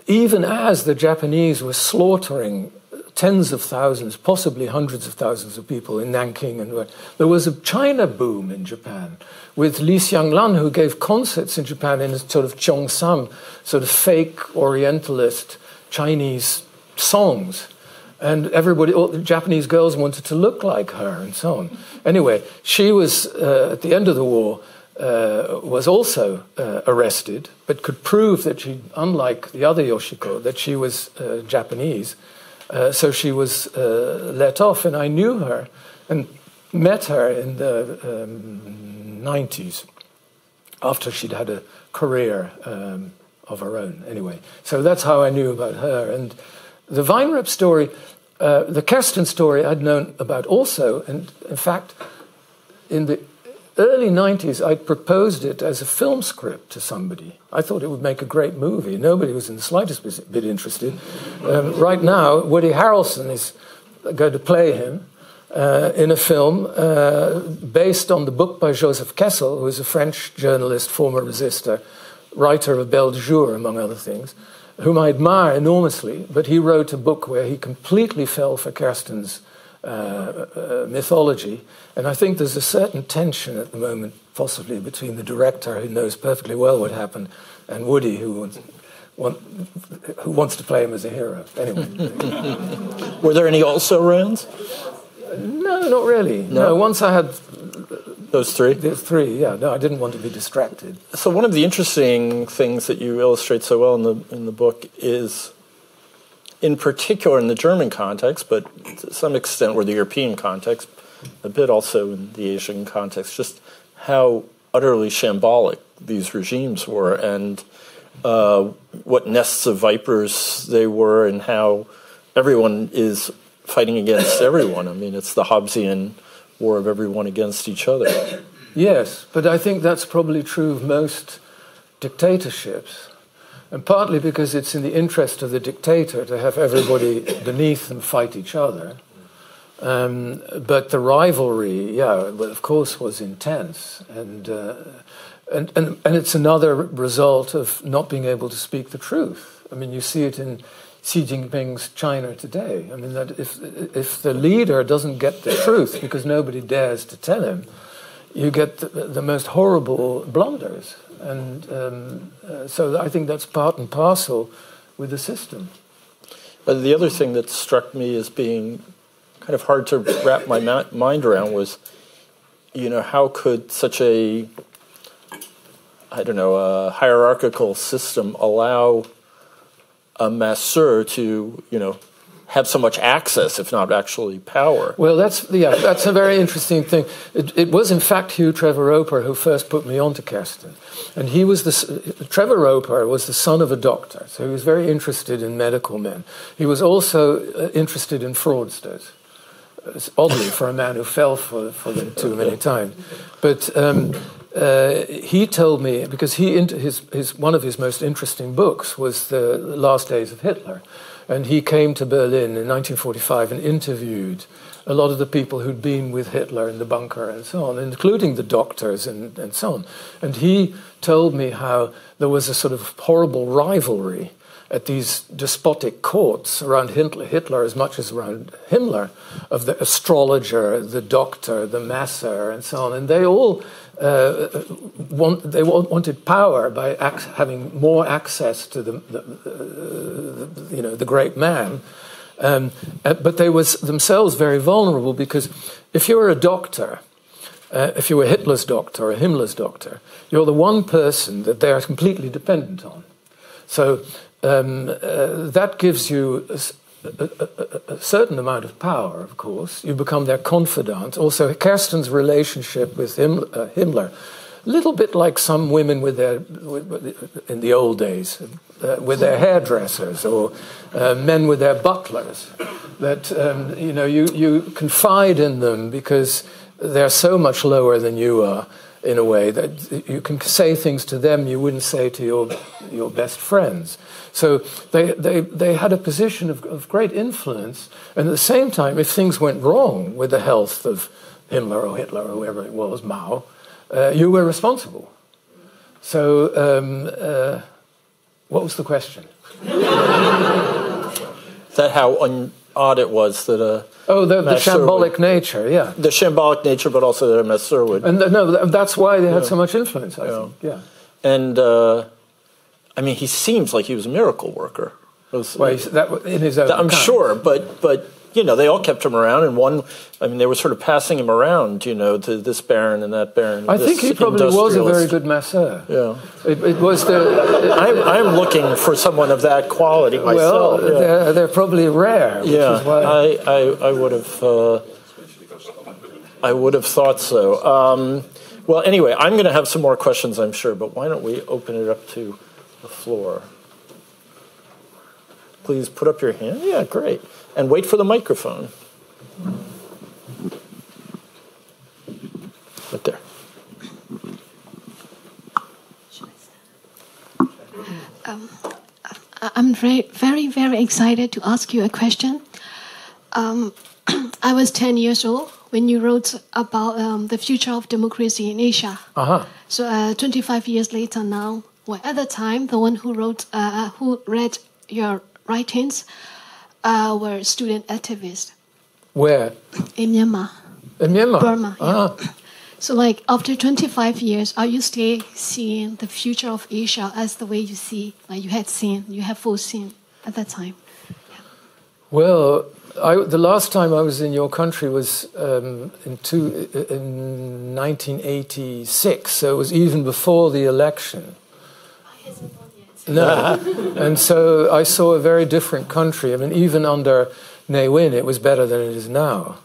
even as the Japanese were slaughtering tens of thousands, possibly hundreds of thousands of people in Nanking, and where, there was a China boom in Japan with Li Xianglan, who gave concerts in Japan in sort of Cheongsam, sort of fake Orientalist Chinese songs and everybody, all the Japanese girls wanted to look like her, and so on. Anyway, she was uh, at the end of the war uh, was also uh, arrested, but could prove that she, unlike the other Yoshiko, that she was uh, Japanese. Uh, so she was uh, let off, and I knew her and met her in the um, 90s after she'd had a career um, of her own. Anyway, so that's how I knew about her and. The Weinreb story, uh, the Kersten story, I'd known about also, and in fact, in the early 90s, I proposed it as a film script to somebody. I thought it would make a great movie. Nobody was in the slightest bit interested. Um, right now, Woody Harrelson is going to play him. Uh, in a film uh, based on the book by Joseph Kessel, who is a French journalist, former resistor, writer of Belle de Jour, among other things whom I admire enormously, but he wrote a book where he completely fell for Kersten's uh, uh, mythology. And I think there's a certain tension at the moment, possibly, between the director, who knows perfectly well what happened, and Woody, who wants, want, who wants to play him as a hero. Anyway. Were there any also rounds? No, not really. No, no once I had Those three? There's three, yeah. No, I didn't want to be distracted. So one of the interesting things that you illustrate so well in the in the book is in particular in the German context, but to some extent or the European context, a bit also in the Asian context, just how utterly shambolic these regimes were and uh, what nests of vipers they were and how everyone is fighting against everyone. I mean, it's the Hobbesian war of everyone against each other. Yes, but I think that's probably true of most dictatorships. And partly because it's in the interest of the dictator to have everybody beneath them fight each other. Um, but the rivalry, yeah, of course, was intense. And, uh, and, and, and it's another result of not being able to speak the truth. I mean, you see it in Xi Jinping's China today. I mean, that if, if the leader doesn't get the truth because nobody dares to tell him, you get the, the most horrible blunders. And um, uh, so I think that's part and parcel with the system. But the other thing that struck me as being kind of hard to wrap my ma- mind around was, you know, how could such a, I don't know, a hierarchical system allow a masseur to, you know, have so much access, if not actually power. Well, that's yeah, that's a very interesting thing. It, it, was in fact Hugh Trevor Roper who first put me onto Kersten, and he was the Trevor Roper was the son of a doctor, so he was very interested in medical men. He was also uh, interested in fraudsters. It's oddly, for a man who fell for, for them too many times, but. Um, uh, he told me because he his, his one of his most interesting books was the last days of Hitler, and he came to Berlin in 1945 and interviewed a lot of the people who'd been with Hitler in the bunker and so on, including the doctors and, and so on. And he told me how there was a sort of horrible rivalry at these despotic courts around Hitler, Hitler as much as around Himmler, of the astrologer, the doctor, the masseur, and so on. And they all uh, want, they wanted power by having more access to the, the, uh, the, you know, the great man. Um, uh, but they were themselves very vulnerable because if you were a doctor, uh, if you were Hitler's doctor or Himmler's doctor, you're the one person that they are completely dependent on. So that gives you a, certain amount of power, of course. You become their confidant. Also, Kersten's relationship with Him, uh, Himmler, a little bit like some women with their, in the old days, uh, with their hairdressers or uh, men with their butlers. That um, you know, you, you confide in them because they're so much lower than you are in a way that you can say things to them you wouldn't say to your, your best friends. So they, they, they had a position of, of great influence. And at the same time, if things went wrong with the health of Himmler or Hitler or whoever it was, Mao, uh, you were responsible. So, um, uh, what was the question? Is that how un- odd it was that a oh the, the shambolic would, nature, yeah, the shambolic nature, but also that a masseur would. And no, that's why they had yeah. so much influence. I yeah. think, yeah. And uh, I mean, he seems like he was a miracle worker. Was, well, that in his own. I'm sure, but but you know, they all kept him around, and one, I mean, they were sort of passing him around, you know, to this baron and that baron. I think he probably was a very good masseur. Yeah, it, it was the. I'm, I'm looking for someone of that quality myself. Well, yeah. they're, they're probably rare. yeah, I, I, I would have, uh, I would have thought so. Um, well, anyway, I'm going to have some more questions, I'm sure, but why don't we open it up to the floor? Please put up your hand. Yeah, great and wait for the microphone. Right there. Um, I'm very, very, very excited to ask you a question. Um, I was 10 years old when you wrote about um, the future of democracy in Asia. Uh-huh. So uh, 25 years later now, well, at the time, the one who wrote, uh, who read your writings uh, were student activists. Where? In Myanmar. In Myanmar? Burma. Ah. Yeah. So, like, after 25 years, are you still seeing the future of Asia as the way you see, like you had seen, you have foreseen at that time? Yeah. Well, I, the last time I was in your country was um, in, two, in 1986, so it was even before the election. No, and so I saw a very different country. I mean, even under Ne Win, it was better than it is now.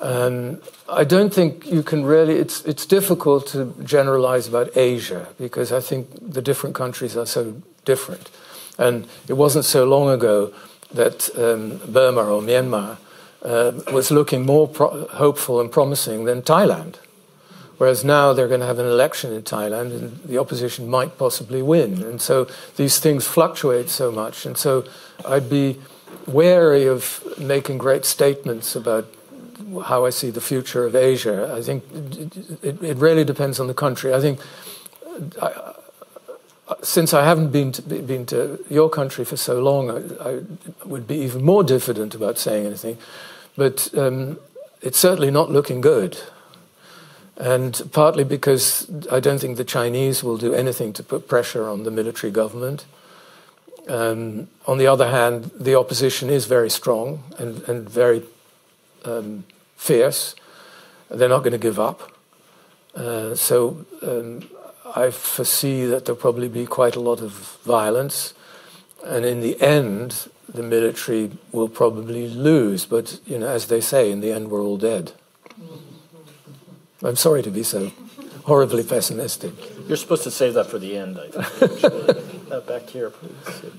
Um, I don't think you can really. It's it's difficult to generalize about Asia because I think the different countries are so different, and it wasn't so long ago that um, Burma or Myanmar uh, was looking more pro- hopeful and promising than Thailand. Whereas now they're going to have an election in Thailand and the opposition might possibly win. And so these things fluctuate so much. And so I'd be wary of making great statements about how I see the future of Asia. I think it, it really depends on the country. I think I, since I haven't been to, been to your country for so long, I, I, would be even more diffident about saying anything. But um, it's certainly not looking good. And partly because I don't think the Chinese will do anything to put pressure on the military government. Um, on the other hand, the opposition is very strong and, and very um, fierce. They're not going to give up. Uh, so um, I foresee that there'll probably be quite a lot of violence, and in the end, the military will probably lose. But you know, as they say, in the end, we're all dead. I'm sorry to be so horribly pessimistic. You're supposed to save that for the end, I think. uh, back here, please.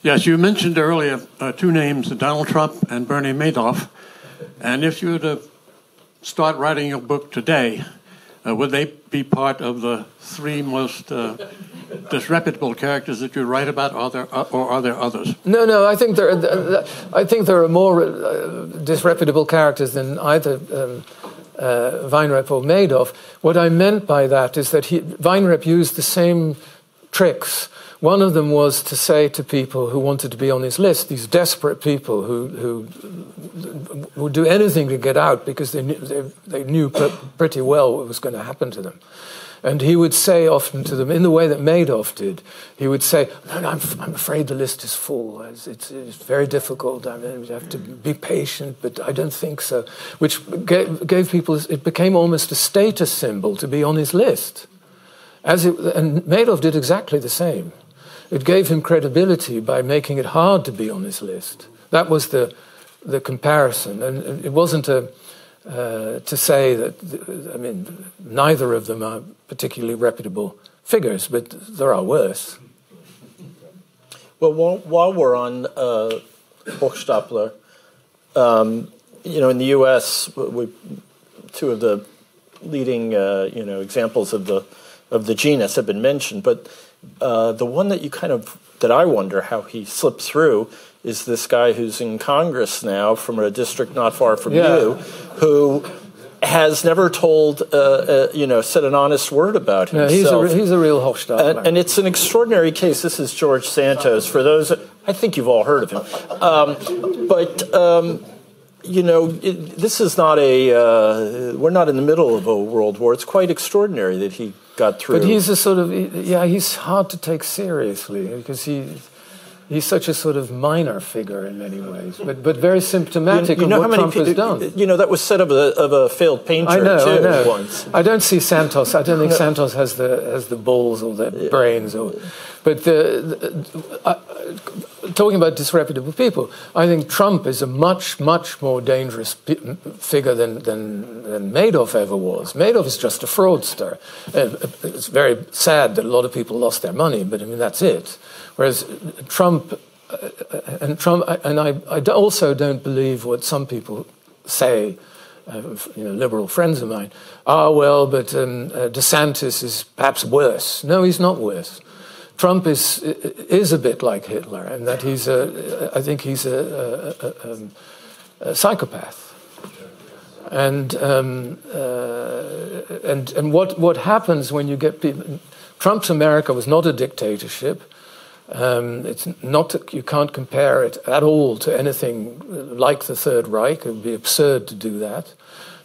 Yes, you mentioned earlier uh, two names, Donald Trump and Bernie Madoff. And if you were to start writing your book today, uh, would they be part of the three most uh, disreputable characters that you write about, or are there, uh, or are there others? No, no. I think there. Are, I think there are more uh, disreputable characters than either um, uh, Weinreb or Madoff. What I meant by that is that he, Weinreb used the same tricks one of them was to say to people who wanted to be on his list, these desperate people who, who would do anything to get out because they knew, they, they knew pretty well what was going to happen to them. And he would say often to them, in the way that Madoff did, he would say, no, no I'm, I'm afraid the list is full. It's, it's, it's very difficult. I mean, have to be patient, but I don't think so. Which gave, gave people, it became almost a status symbol to be on his list. As it, and Madoff did exactly the same. It gave him credibility by making it hard to be on his list. That was the, the comparison. And it wasn't a, uh, to say that, I mean, neither of them are particularly reputable figures, but there are worse. Well, while we're on uh, Hochstapler, um, you know, in the U.S., we, two of the leading, uh, you know, examples of the of the genus have been mentioned, but uh, the one that you kind of that I wonder how he slipped through is this guy who's in Congress now from a district not far from yeah. you, who has never told, uh, uh, you know, said an honest word about himself. No, he's, a, he's a real Hochstapler. And, and, it's an extraordinary case. This is George Santos. For those, I think you've all heard of him. Um, but, um, you know, it, this is not a, uh, we're not in the middle of a world war. It's quite extraordinary that he got through. But he's a sort of yeah, he's hard to take seriously because he he's such a sort of minor figure in many ways, but but very symptomatic you, you know of what Trump has done. You know that was said of a of a failed painter I know, too, I know. once. I don't see Santos. I don't think Santos has the has the balls or the yeah. brains or. But the, the uh, talking about disreputable people, I think Trump is a much, much more dangerous p- figure than, than, than, Madoff ever was. Madoff is just a fraudster. Uh, it's very sad that a lot of people lost their money, but I mean, that's it. Whereas Trump, uh, and Trump, and I, I also don't believe what some people say. Uh, you know, liberal friends of mine. Ah, well, but um, uh, DeSantis is perhaps worse. No, he's not worse. Trump is is a bit like Hitler, and that he's a, I think he's a, a, a, a psychopath. And um, uh, and and what what happens when you get people? Trump's America was not a dictatorship. Um, it's not you can't compare it at all to anything like the Third Reich. It would be absurd to do that.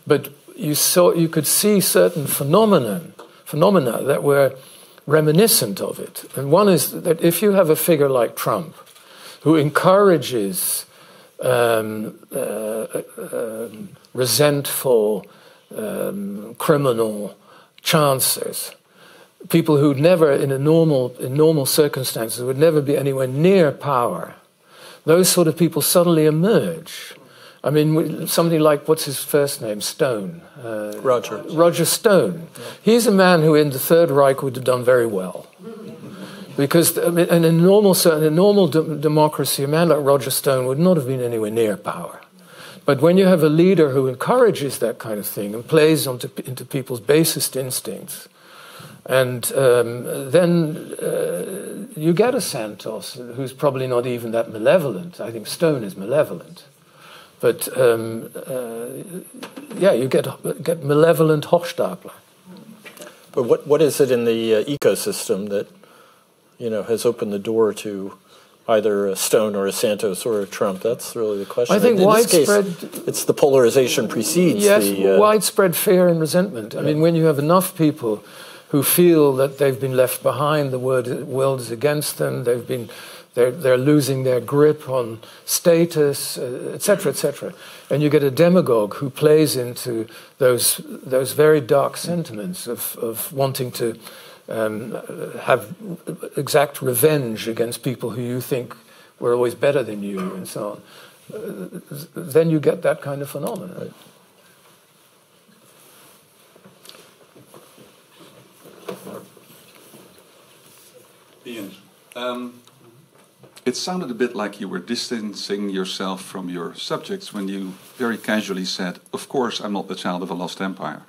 But you saw you could see certain phenomenon phenomena that were reminiscent of it. And one is that if you have a figure like Trump, who encourages um, uh, um, resentful, um, criminal chances. People who'd never, in a normal, in normal circumstances, would never be anywhere near power. Those sort of people suddenly emerge. I mean, somebody like what's his first name, Stone. Uh, Roger. Roger Stone. Yeah. He's a man who, in the Third Reich, would have done very well. Because in a normal, in a normal democracy, a man like Roger Stone would not have been anywhere near power. But when you have a leader who encourages that kind of thing and plays onto, into people's basest instincts, and um, then uh, you get a Santos who's probably not even that malevolent. I think Stone is malevolent. But um, uh, yeah, you get, get malevolent Hochstapler. But what, what is it in the uh, ecosystem that you know, has opened the door to either a Stone or a Santos or a Trump? That's really the question. I think in widespread. Case, it's the polarization precedes yes, the uh, widespread fear and resentment. I yeah. mean, when you have enough people who feel that they've been left behind, the world is against them, they've been they're, they're losing their grip on status, etc., uh, etc. Et and you get a demagogue who plays into those, those very dark sentiments of, of wanting to um, have exact revenge against people who you think were always better than you and so on, uh, then you get that kind of phenomenon. Right. Ian, um, it sounded a bit like you were distancing yourself from your subjects when you very casually said, Of course, I'm not the child of a lost empire.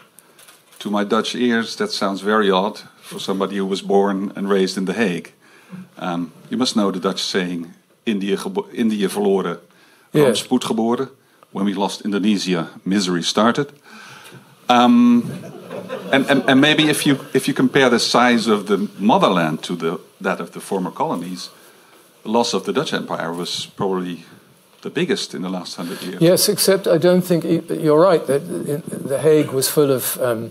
To my Dutch ears, that sounds very odd for somebody who was born and raised in The Hague. Um, you must know the Dutch saying, India, India verloren, yes. spoed geboren. When we lost Indonesia, misery started. Um, and, and, and, maybe if you, if you compare the size of the motherland to the, that of the former colonies, the loss of the Dutch Empire was probably the biggest in the last hundred years. Yes, except I don't think you're right that The Hague was full of um,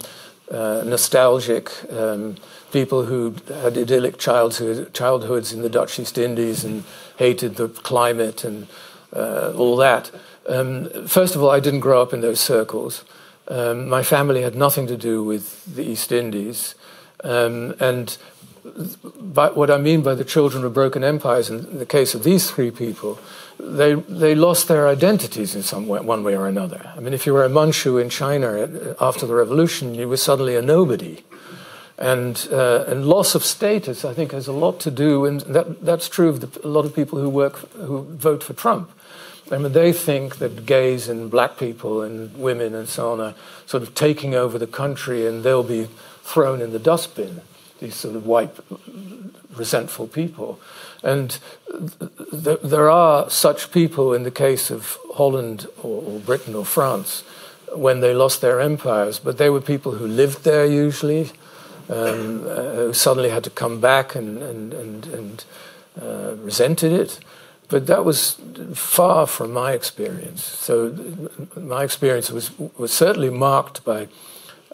uh, nostalgic um, people who had idyllic childhood, childhoods in the Dutch East Indies and hated the climate and uh, all that. Um, first of all, I didn't grow up in those circles. Um, my family had nothing to do with the East Indies. Um, and by, what I mean by the children of broken empires, in the case of these three people, they, they lost their identities in some way, one way or another. I mean, if you were a Manchu in China after the revolution, you were suddenly a nobody. And, uh, and loss of status, I think, has a lot to do, and that, that's true of the, a lot of people who work, who vote for Trump. I mean, they think that gays and black people and women and so on are sort of taking over the country and they'll be thrown in the dustbin, these sort of white, resentful people. And th- there are such people in the case of Holland or, or, Britain or France when they lost their empires, but they were people who lived there usually, um, uh, who suddenly had to come back and, and, and, and uh, resented it. But that was far from my experience. So my experience was, was certainly marked by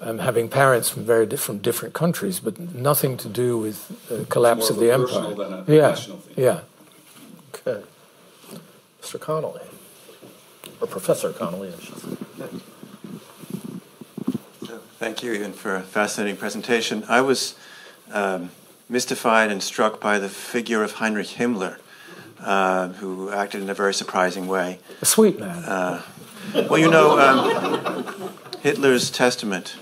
um, having parents from very different different countries, but nothing to do with the collapse of, of the empire. yeah, yeah. Okay, Mr. Connolly, or Professor Connolly. I should say. Thank you, Ian, for a fascinating presentation. I was um, mystified and struck by the figure of Heinrich Himmler, uh, who acted in a very surprising way. A sweet man. Uh, well, you know, um, Hitler's testament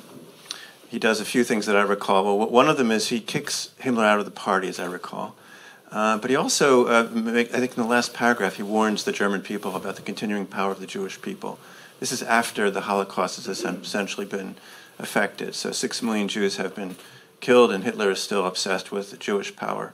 he does a few things that I recall. Well, one of them is he kicks Himmler out of the party, as I recall. Uh, but he also, uh, make, I think in the last paragraph, he warns the German people about the continuing power of the Jewish people. This is after the Holocaust has essentially been affected. So six million Jews have been killed, and Hitler is still obsessed with the Jewish power.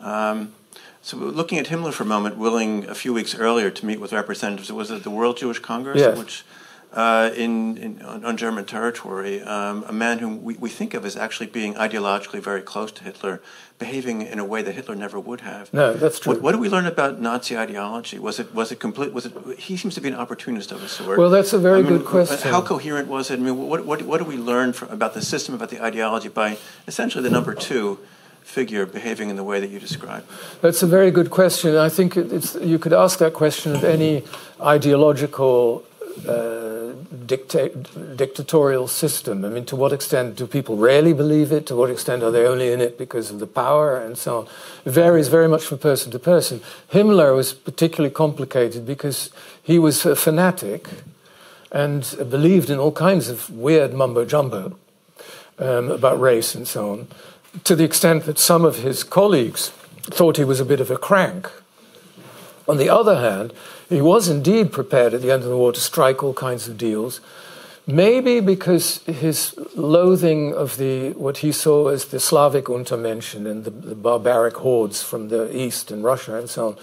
Um, so looking at Himmler for a moment, willing a few weeks earlier to meet with representatives, it was it the World Jewish Congress? Yes. Which uh, in, in, on German territory, um, a man whom we, we think of as actually being ideologically very close to Hitler, behaving in a way that Hitler never would have. No, that's true. What, what do we learn about Nazi ideology? Was it was it complete? Was it? He seems to be an opportunist of a sort. Well, that's a very I mean, good question. How coherent was it? I mean, what what what do we learn from, about the system, about the ideology by essentially the number two? Figure behaving in the way that you describe? That's a very good question. I think you could ask that question of any ideological uh, dicta- dictatorial system. I mean, to what extent do people really believe it? To what extent are they only in it because of the power and so on? It varies very much from person to person. Himmler was particularly complicated because he was a fanatic and believed in all kinds of weird mumbo jumbo um, about race and so on, to the extent that some of his colleagues thought he was a bit of a crank. On the other hand, he was indeed prepared at the end of the war to strike all kinds of deals, maybe because his loathing of the what he saw as the Slavic Untermenschen and the, the barbaric hordes from the east and Russia and so on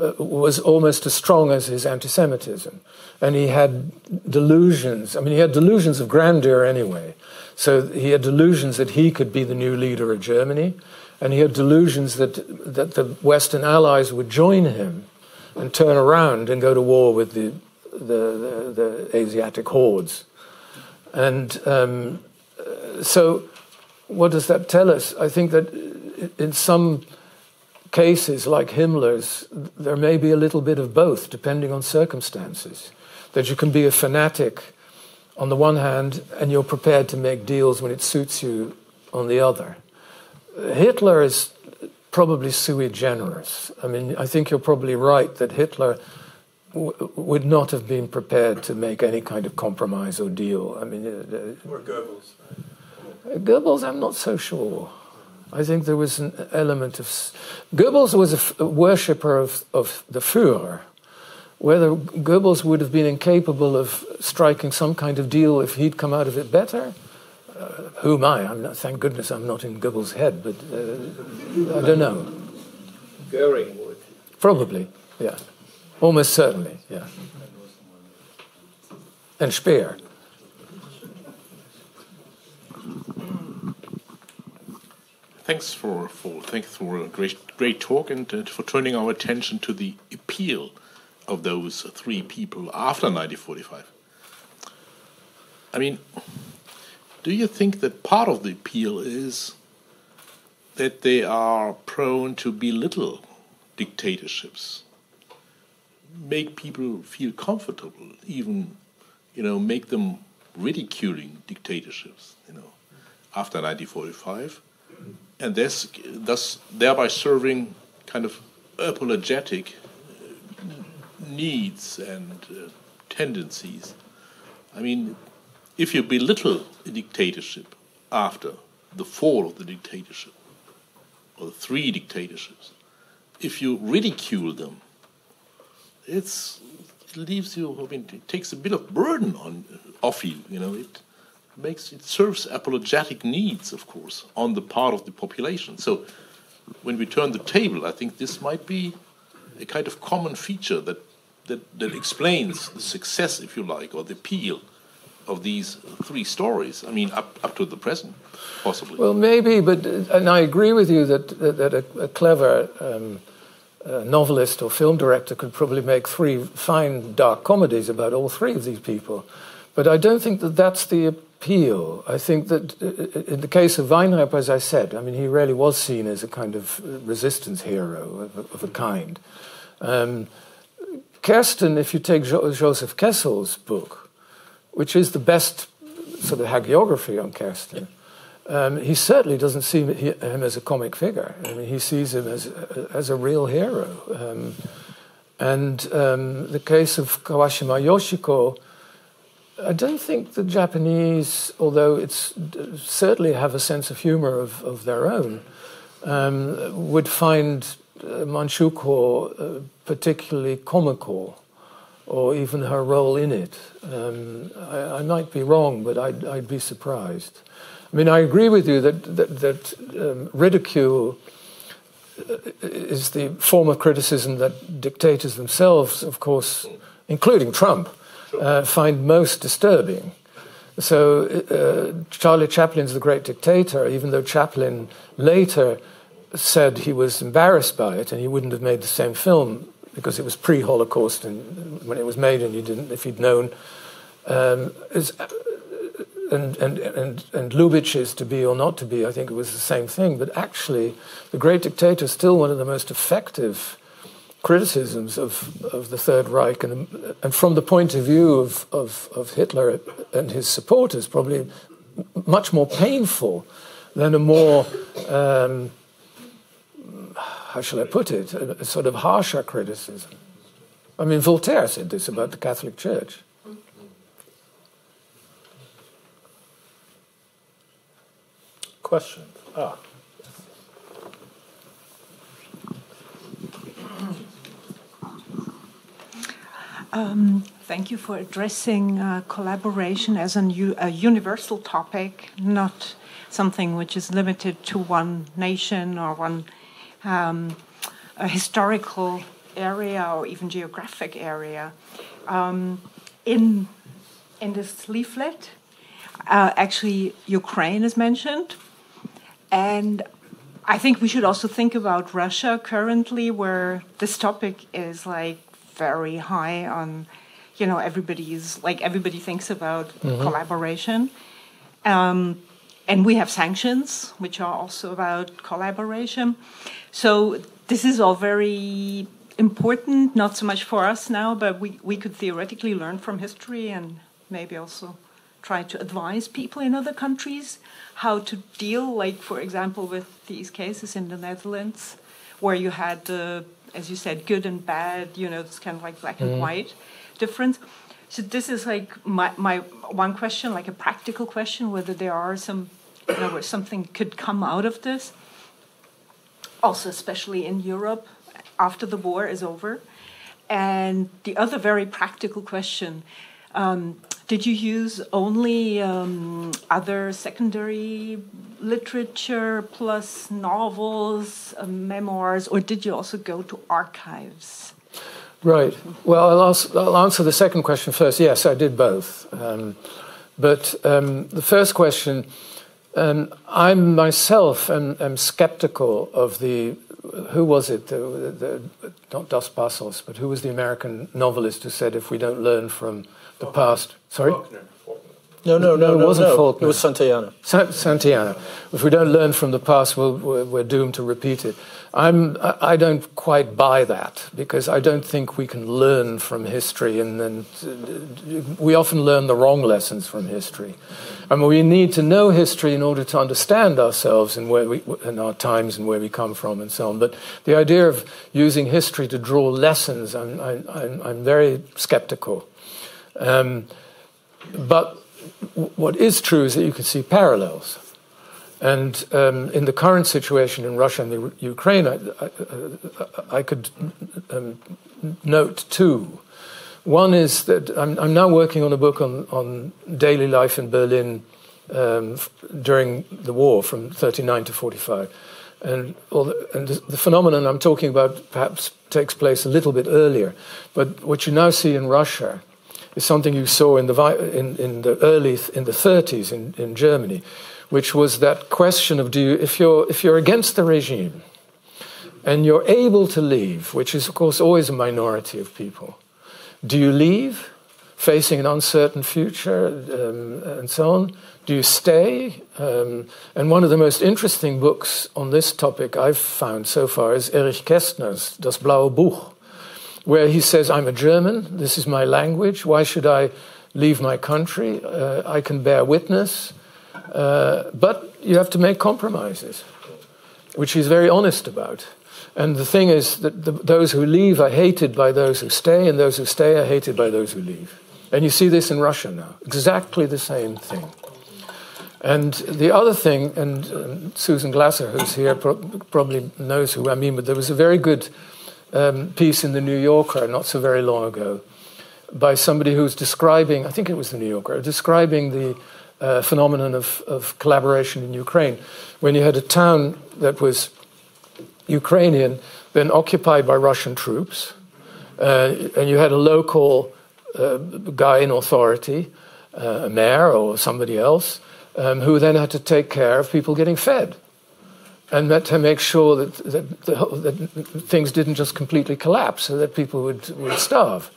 uh, was almost as strong as his anti-Semitism, and he had delusions. I mean, he had delusions of grandeur anyway. So he had delusions that he could be the new leader of Germany, and he had delusions that that the Western Allies would join him and turn around and go to war with the, the, the, the Asiatic hordes. And um, so, what does that tell us? I think that in some cases, like Himmler's, there may be a little bit of both, depending on circumstances. That you can be a fanatic on the one hand, and you're prepared to make deals when it suits you on the other. Hitler is probably sui generis. I mean, I think you're probably right that Hitler w- would not have been prepared to make any kind of compromise or deal. I mean, uh, or Goebbels. Goebbels, I'm not so sure. I think there was an element of. Goebbels was a, f- a worshipper of, of the Führer. Whether Goebbels would have been incapable of striking some kind of deal if he'd come out of it better, uh, who am I? I'm not, thank goodness I'm not in Goebbels' head, but uh, I don't know. Goering would. Probably, yeah. Almost certainly, yeah. And Speer. Thanks for, for thanks for a great great talk and uh, for turning our attention to the appeal of those three people after 1945. I mean, do you think that part of the appeal is that they are prone to belittle dictatorships, make people feel comfortable, even, you know, make them ridiculing dictatorships, you know, after 1945, and thus, thus thereby serving kind of apologetic needs and uh, tendencies. I mean, if you belittle a dictatorship after the fall of the dictatorship, or the three dictatorships, if you ridicule them, it's, it leaves you, I mean, it takes a bit of burden on, off you, you know, it makes, it serves apologetic needs, of course, on the part of the population. So when we turn the table, I think this might be a kind of common feature that, that, that explains the success, if you like, or the appeal of these three stories. I mean, up, up to the present, possibly. Well, maybe, but and I agree with you that that a, a clever um, uh, novelist or film director could probably make three fine dark comedies about all three of these people. But I don't think that that's the appeal. I think that in the case of Weinreb, as I said, I mean, he really was seen as a kind of resistance hero of, of a kind. Um, Kersten, if you take jo- Joseph Kessel's book, which is the best sort of hagiography on Kersten, um, he certainly doesn't see him as a comic figure. I mean, he sees him as, as a real hero. Um, and um, the case of Kawashima Yoshiko, I don't think the Japanese, although it's certainly have a sense of humor of, of their own, um, would find Manchukuo uh, particularly comical or even her role in it. Um, I, I, might be wrong, but I'd, I'd, be surprised. I mean, I agree with you that, that, that um, ridicule uh, is the form of criticism that dictators themselves, of course, including Trump, uh, find most disturbing. So, uh, Charlie Chaplin's The Great Dictator, even though Chaplin later said he was embarrassed by it and he wouldn't have made the same film because it was pre-Holocaust and when it was made, and you didn't, if he'd known, um, is and, and, and, and Lubitsch is to be or not to be, I think it was the same thing. But actually, The Great Dictator is still one of the most effective criticisms of, of the Third Reich. And, and from the point of view of, of, of Hitler and his supporters, probably much more painful than a more, um, how shall I put it, a, a sort of harsher criticism. I mean, Voltaire said this about the Catholic Church. Question. Ah. Um, thank you for addressing uh, collaboration as an, a universal topic, not something which is limited to one nation or one um, a historical area or even geographic area. Um, in in this leaflet, uh, actually, Ukraine is mentioned, and I think we should also think about Russia currently, where this topic is like very high on, you know, everybody's like everybody thinks about mm-hmm. collaboration. Um, and we have sanctions, which are also about collaboration. So this is all very important, not so much for us now, but we, we could theoretically learn from history and maybe also try to advise people in other countries how to deal, like, for example, with these cases in the Netherlands, where you had the, as you said, good and bad, you know, it's kind of like black and mm. white difference. So this is like my, my one question, like a practical question, whether there are some, you know, where something could come out of this. Also, especially in Europe, after the war is over. And the other very practical question um, did you use only um, other secondary literature plus novels, uh, memoirs, or did you also go to archives? Right. Well, I'll, I'll, answer the second question first. Yes, I did both. Um, but um, the first question, um, I myself am, am, skeptical of the. Who was it? The, the, not Dos Passos, but who was the American novelist who said, if we don't learn from the past. Sorry? No, no, no, no, it wasn't no. Faulkner. It was Santayana. Sa- Santayana. If we don't learn from the past, we we are we're doomed to repeat it. I'm, I don't quite buy that because I don't think we can learn from history, and, we often learn the wrong lessons from history. I mean, we need to know history in order to understand ourselves and where we, and our times and where we come from and so on. But the idea of using history to draw lessons, I'm, I'm, I'm very skeptical. Um, but what is true is that you can see parallels. And um, in the current situation in Russia and the Ukraine, I, I, I could um, note two. One is that I'm, I'm, now working on a book on, on daily life in Berlin um, during the war from 39 to 45. And, the, and the, phenomenon I'm talking about perhaps takes place a little bit earlier. But what you now see in Russia is something you saw in the, in, in the early, in the 30s in, in Germany, which was that question of do you, if you're, if you're against the regime and you're able to leave, which is, of course, always a minority of people, do you leave facing an uncertain future um, and so on? Do you stay? Um, and one of the most interesting books on this topic I've found so far is Erich Kästner's Das Blaue Buch, where he says, I'm a German, this is my language, why should I leave my country? Uh, I can bear witness, but you have to make compromises, which he's very honest about. And the thing is that the, those who leave are hated by those who stay, and those who stay are hated by those who leave. And you see this in Russia now, exactly the same thing. And the other thing, and, and Susan Glasser, who's here, pro- probably knows who I mean, but there was a very good um, piece in the New Yorker not so very long ago by somebody who was describing, I think it was the New Yorker, describing the uh, phenomenon of, of collaboration in Ukraine. When you had a town that was Ukrainian, then occupied by Russian troops, uh, and you had a local uh, guy in authority, uh, a mayor or somebody else, um, who then had to take care of people getting fed and that to make sure that, that, that, things didn't just completely collapse so that people would, would starve.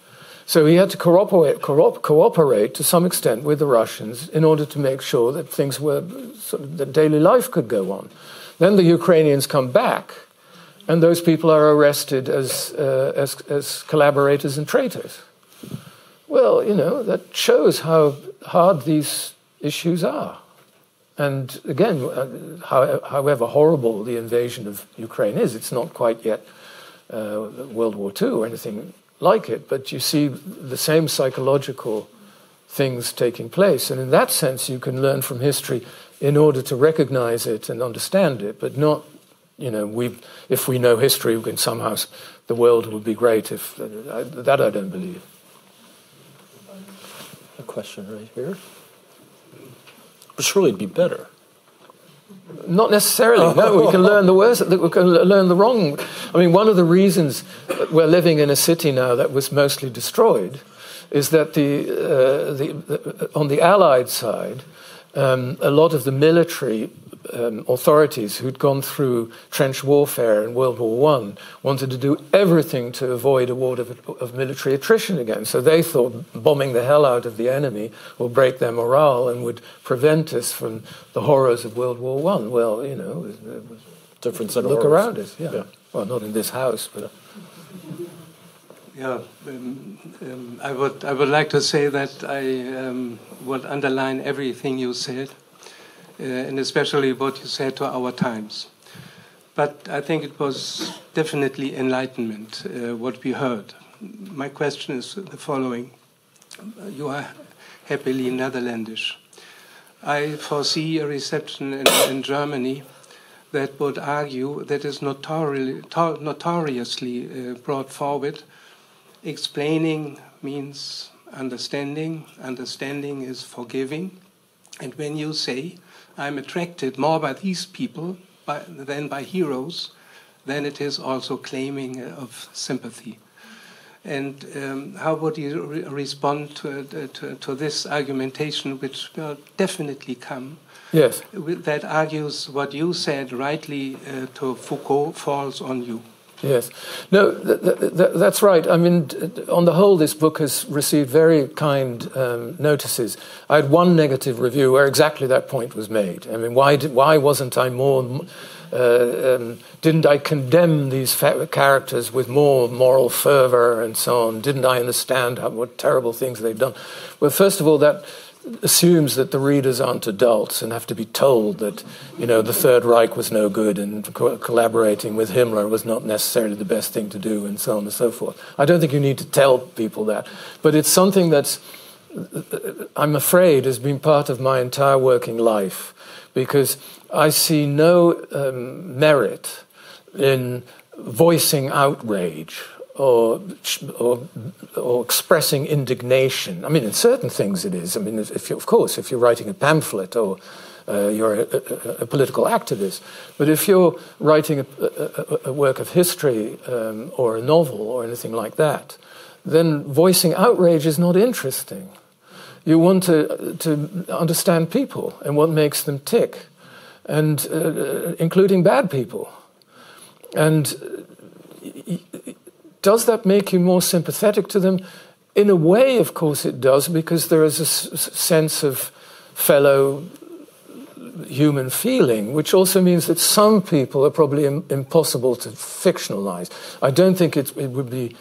So he had to cooperate, cooperate to some extent with the Russians in order to make sure that things were, sort of, that daily life could go on. Then the Ukrainians come back, and those people are arrested as, uh, as, as collaborators and traitors. Well, you know, that shows how hard these issues are. And again, uh, how, however horrible the invasion of Ukraine is, it's not quite yet uh, World War II or anything like it, but you see the same psychological things taking place. And in that sense, you can learn from history in order to recognize it and understand it, but not, you know, we, if we know history, we can somehow, the world would be great if, uh, that I don't believe. A question right here. But surely it'd be better. Not necessarily. No, we can learn the worst. We can learn the wrong. I mean, one of the reasons we're living in a city now that was mostly destroyed is that the, uh, the, the on the Allied side, um, a lot of the military um, authorities who'd gone through trench warfare in World War I wanted to do everything to avoid a war of, of, military attrition again. So they thought bombing the hell out of the enemy will break their morale and would prevent us from the horrors of World War I. Well, you know, it was different set of look horrors. around us. Yeah. yeah. Well, not in this house, but. Yeah, um, um, I would I would like to say that I um, would underline everything you said. Uh, and especially what you said to our times. But I think it was definitely enlightenment, uh, what we heard. My question is the following You are happily Netherlandish. I foresee a reception in, in Germany that would argue that is notori notoriously uh, brought forward. Explaining means understanding, understanding is forgiving. And when you say I'm attracted more by these people by, than by heroes, then it is also claiming of sympathy. And um, how would you re respond to, uh, to, to, this argumentation, which will definitely come? Yes. That argues what you said rightly uh, to Foucault falls on you. Yes. No, th th that's right. I mean, on the whole, this book has received very kind um, notices. I had one negative review where exactly that point was made. I mean, why, did, why wasn't I more. Uh, um, didn't I condemn these characters with more moral fervor and so on? Didn't I understand how, what terrible things they've done? Well, first of all, that assumes that the readers aren't adults and have to be told that, you know, the Third Reich was no good and co- collaborating with Himmler was not necessarily the best thing to do and so on and so forth. I don't think you need to tell people that. But it's something that's, I'm afraid, has been part of my entire working life because I see no um, merit in voicing outrage or, or, or expressing indignation. I mean, in certain things it is. I mean, if you, of course, if you're writing a pamphlet or uh, you're a, a, a, political activist, but if you're writing a, a work of history um, or a novel or anything like that, then voicing outrage is not interesting. You want to, to understand people and what makes them tick, and uh, including bad people. And does that make you more sympathetic to them? In a way, of course, it does, because there is a sense of fellow human feeling, which also means that some people are probably Im- impossible to fictionalize. I don't think it, it, would be,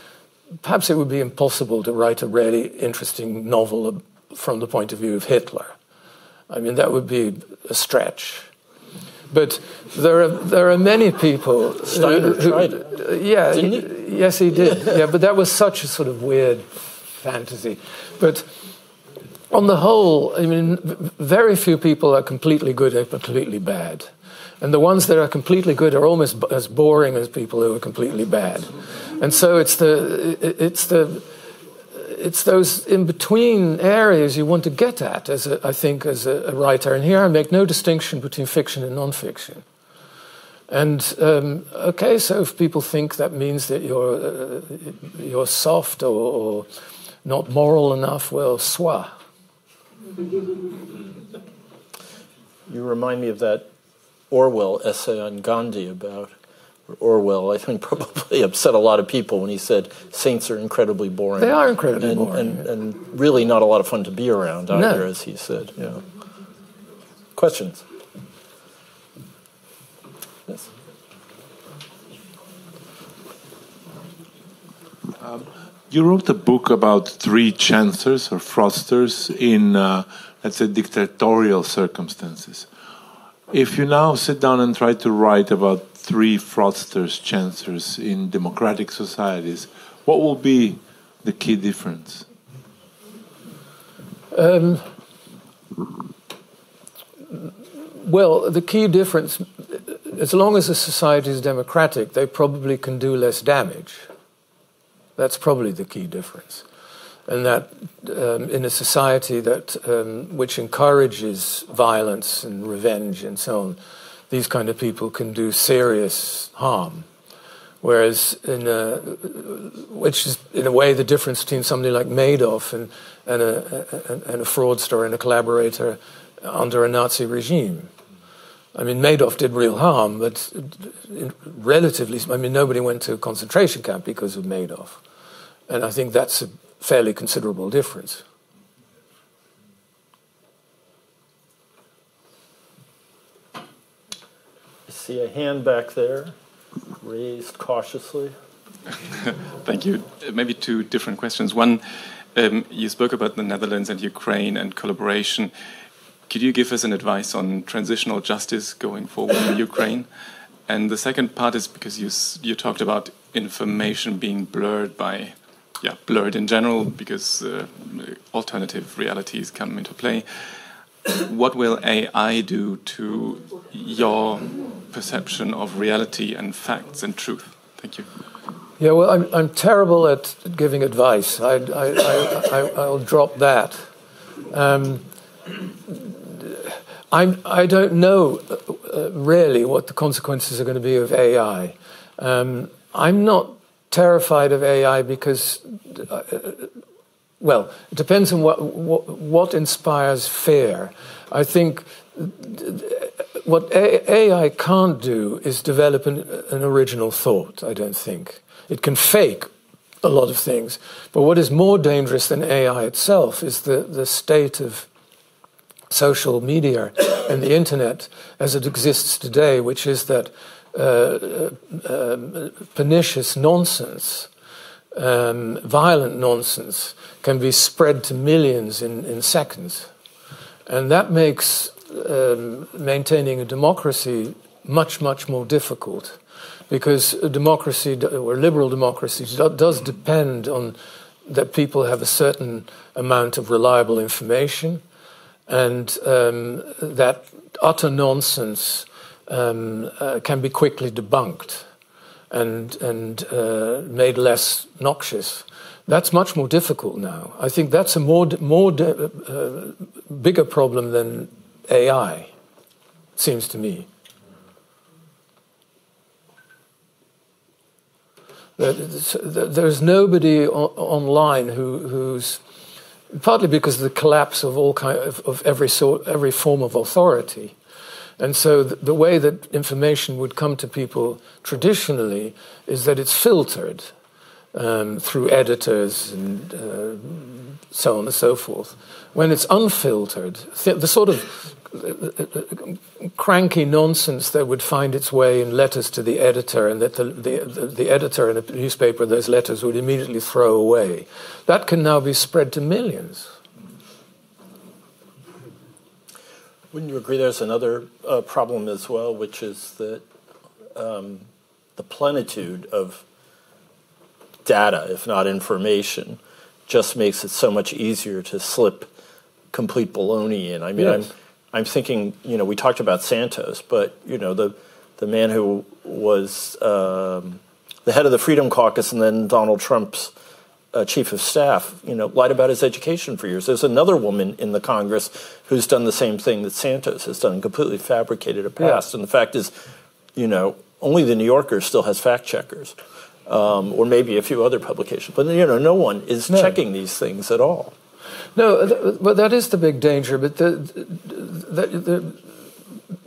perhaps it would be impossible to write a really interesting novel uh, from the point of view of Hitler. I mean, that would be a stretch. But there are there are many people. Steiner who, tried it. Yeah, he? yes, he did. yeah, but that was such a sort of weird fantasy. But on the whole, I mean, very few people are completely good or completely bad. And the ones that are completely good are almost as boring as people who are completely bad. And so it's the, it's the, it's those in between areas you want to get at, as a, I think, as a, a, writer. And here I make no distinction between fiction and nonfiction. And um, okay, so if people think that means that you're uh, you're soft or, or, not moral enough, well, swa. You remind me of that Orwell essay on Gandhi about Orwell, I think, probably upset a lot of people when he said saints are incredibly boring. They are incredibly and, boring. And, and, really not a lot of fun to be around either, no. as he said. Yeah. Questions? Yes. Um, you wrote a book about three chancers or frosters in, uh, let's say, dictatorial circumstances. If you now sit down and try to write about three fraudsters, chancers in democratic societies, what will be the key difference? Um, well, the key difference, as long as a society is democratic, they probably can do less damage. That's probably the key difference. And that um, in a society that um, which encourages violence and revenge and so on, these kind of people can do serious harm. Whereas, in a, which is in a way the difference between somebody like Madoff and, and, a, and a fraudster and a collaborator under a Nazi regime. I mean, Madoff did real harm, but relatively, I mean, nobody went to a concentration camp because of Madoff. And I think that's a fairly considerable difference. I see a hand back there, raised cautiously. Thank you. Maybe two different questions. One, um, you spoke about the Netherlands and Ukraine and collaboration. Could you give us an advice on transitional justice going forward in Ukraine? And the second part is because you you talked about information being blurred by, yeah, blurred in general because uh, alternative realities come into play. What will AI do to your perception of reality and facts and truth? Thank you. Yeah, well, I'm, I'm terrible at giving advice. I, I, will drop that. Um, I'm, I don't know uh, really what the consequences are going to be of AI. Um, I'm not terrified of AI because, uh, well, it depends on what, what, what inspires fear. I think what AI can't do is develop an, an original thought, I don't think. It can fake a lot of things. But what is more dangerous than AI itself is the, the state of social media and the internet as it exists today, which is that pernicious nonsense, um, violent nonsense, can be spread to millions in, in seconds. And that makes um, maintaining a democracy much, much more difficult because a democracy or liberal democracy does depend on that people have a certain amount of reliable information and um, that utter nonsense um, uh, can be quickly debunked and and uh, made less noxious. That's much more difficult now. I think that's a more more uh, bigger problem than AI. Seems to me. There's nobody online who, who's partly because of the collapse of all kind of, of every sort, every form of authority. And so the, way that information would come to people traditionally is that it's filtered um, through editors and uh, so on and so forth. When it's unfiltered, the sort of cranky nonsense that would find its way in letters to the editor, and that the, the, the, editor in a newspaper, those letters would immediately throw away. That can now be spread to millions. Wouldn't you agree there's another uh, problem as well, which is that um, the plenitude of data, if not information, just makes it so much easier to slip complete baloney in. I mean, yes. I'm I'm thinking, you know, we talked about Santos, but you know, the the man who was um, the head of the Freedom Caucus and then Donald Trump's uh, chief of staff, you know, lied about his education for years. There's another woman in the Congress who's done the same thing that Santos has done, completely fabricated a past. Yeah. And the fact is, you know, only the New Yorker still has fact checkers, um, or maybe a few other publications. But you know, no one is no. checking these things at all. No, but that is the big danger. But the, the, the,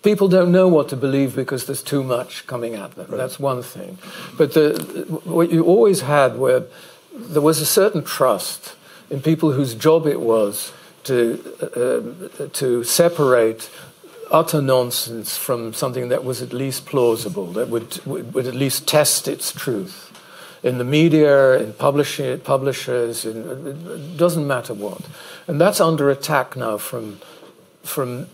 people don't know what to believe because there's too much coming at them. Right. That's one thing. But the, what you always had where there was a certain trust in people whose job it was to, uh, to separate utter nonsense from something that was at least plausible, that would, would, at least test its truth. In the media, in publishing, publishers, in, it doesn't matter what. And that's under attack now from, from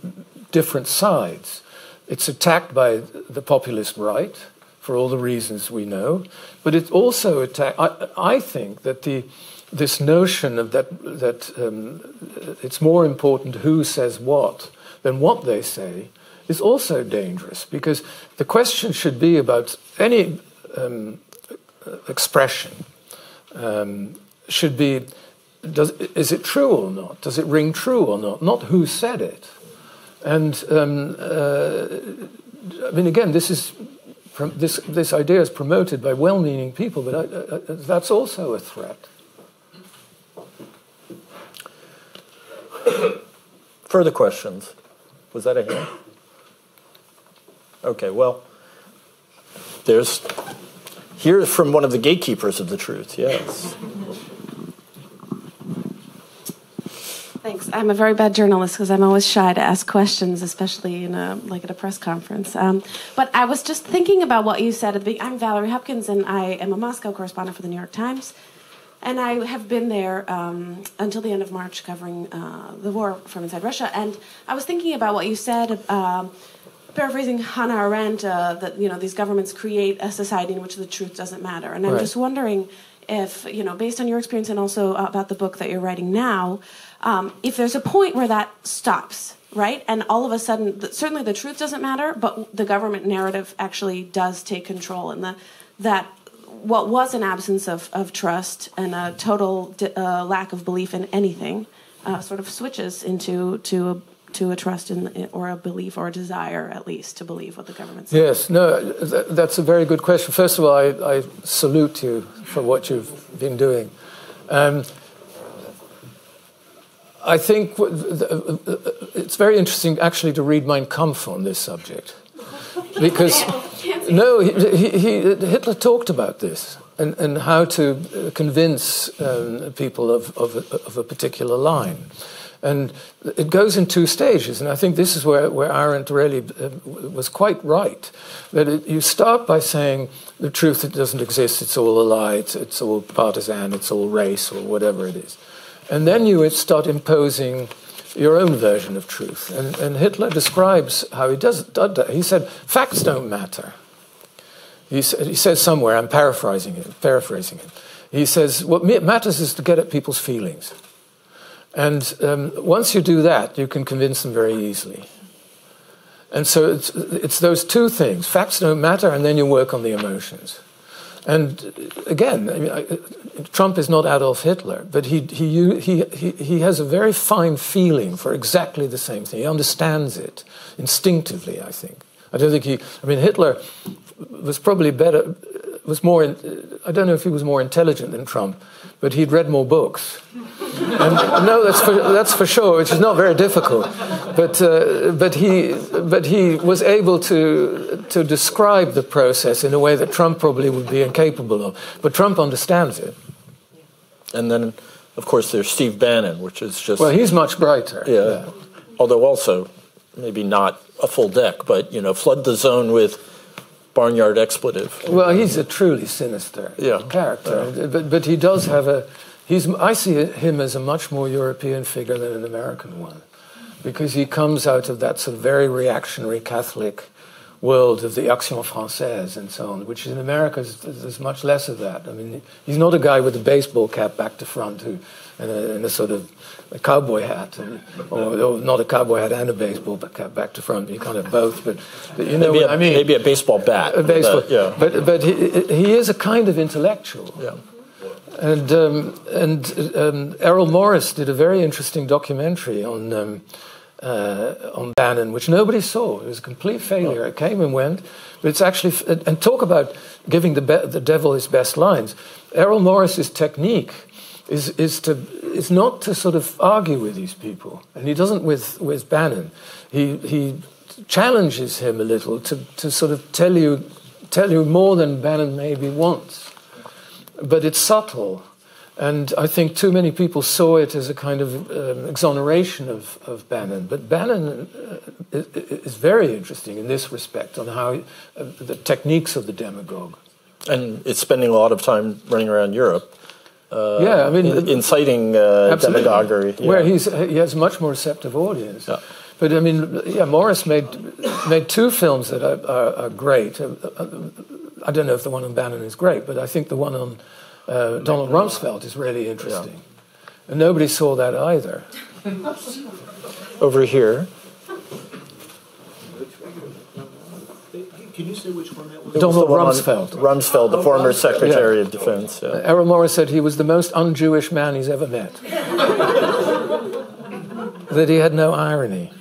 different sides. It's attacked by the populist right for all the reasons we know, but it also attack. I, I think that the this notion of that that um, it's more important who says what than what they say is also dangerous because the question should be about any um, expression um, should be does, is it true or not? Does it ring true or not? Not who said it. And um, uh, I mean, again, this is this this idea is promoted by well-meaning people, but I, I, that's also a threat. Further questions? Was that a hand? Okay, well, there's here from one of the gatekeepers of the truth. Yes. Thanks. I'm a very bad journalist because I'm always shy to ask questions, especially in a like at a press conference. Um, but I was just thinking about what you said at the beginning. I'm Valerie Hopkins, and I am a Moscow correspondent for the New York Times. And I have been there um, until the end of March covering uh, the war from inside Russia. And I was thinking about what you said, uh, paraphrasing Hannah Arendt, uh, that you know these governments create a society in which the truth doesn't matter. And I'm right. just wondering if you know, based on your experience and also about the book that you're writing now, um, if there's a point where that stops. Right, and all of a sudden, certainly the truth doesn't matter, but the government narrative actually does take control, and the, that what was an absence of, of trust and a total uh, lack of belief in anything uh, sort of switches into to a to a trust in or a belief or a desire at least to believe what the government says. Yes, no, th- that's a very good question. First of all, I, I, salute you for what you've been doing. Um, I think it's very interesting actually to read Mein Kampf on this subject because no, he, he, Hitler talked about this and, and how to convince um, people of, of, of, a particular line. And it goes in two stages, and I think this is where, where Arendt really uh, was quite right. That it, you start by saying the truth it doesn't exist, it's all a lie, it's, it's all partisan, it's all race, or whatever it is. And then you would start imposing your own version of truth. And, and Hitler describes how he does it. He said, facts don't matter. He, he says somewhere, I'm paraphrasing it, paraphrasing it. He says, what matters is to get at people's feelings. And um, once you do that, you can convince them very easily. And so it's, it's those two things facts don't matter, and then you work on the emotions. And again, I mean, I, Trump is not Adolf Hitler, but he, he, he, he, he has a very fine feeling for exactly the same thing. He understands it instinctively, I think. I don't think he, I mean, Hitler was probably better, was more, I don't know if he was more intelligent than Trump, but he'd read more books. And, no, that's for, that's for sure, which is not very difficult. But, uh, but, he, but he was able to, to describe the process in a way that Trump probably would be incapable of. But Trump understands it. And then, of course, there's Steve Bannon, which is just. Well, he's much brighter. Yeah. yeah. Although also, maybe not a full deck, but, you know, flood the zone with barnyard expletive. Well, he's a truly sinister yeah. character, yeah. but but he does have a. He's I see him as a much more European figure than an American one, because he comes out of that sort of very reactionary Catholic world of the Action Française and so on, which in America there's much less of that. I mean, he's not a guy with a baseball cap back to front who, and a, and a sort of a cowboy hat, and, or, or, not a cowboy hat and a baseball cap back to front. You kind of both, but, but you know maybe what a, I mean. Maybe a baseball bat. A baseball, but, yeah. But but he he is a kind of intellectual. Yeah. And um, and um, Errol Morris did a very interesting documentary on. Um, uh, on Bannon, which nobody saw. It was a complete failure. It came and went, but it's actually and talk about giving the the devil his best lines. Errol Morris's technique is is to is not to sort of argue with these people, and he doesn't with with Bannon. He he challenges him a little to, to sort of tell you tell you more than Bannon maybe wants. But it's subtle. And I think too many people saw it as a kind of um, exoneration of, of Bannon. But Bannon uh, is very interesting in this respect on how uh, the techniques of the demagogue. And it's spending a lot of time running around Europe. Uh, yeah, I mean, in, inciting uh, demagoguery. Yeah. Where he's, he has a much more receptive audience. Yeah. But I mean, yeah, Morris made made two films that are, are, are great. Uh, uh, I don't know if the one on Bannon is great, but I think the one on uh, Donald Rumsfeld is really interesting. Yeah. And nobody saw that either. Over here. Can you say which one that was? Donald Rumsfeld. Rumsfeld, the oh, former Rumsfeld. Secretary yeah. of Defense. Yeah. Errol Morris said he was the most un-Jewish man he's ever met. that he had no irony.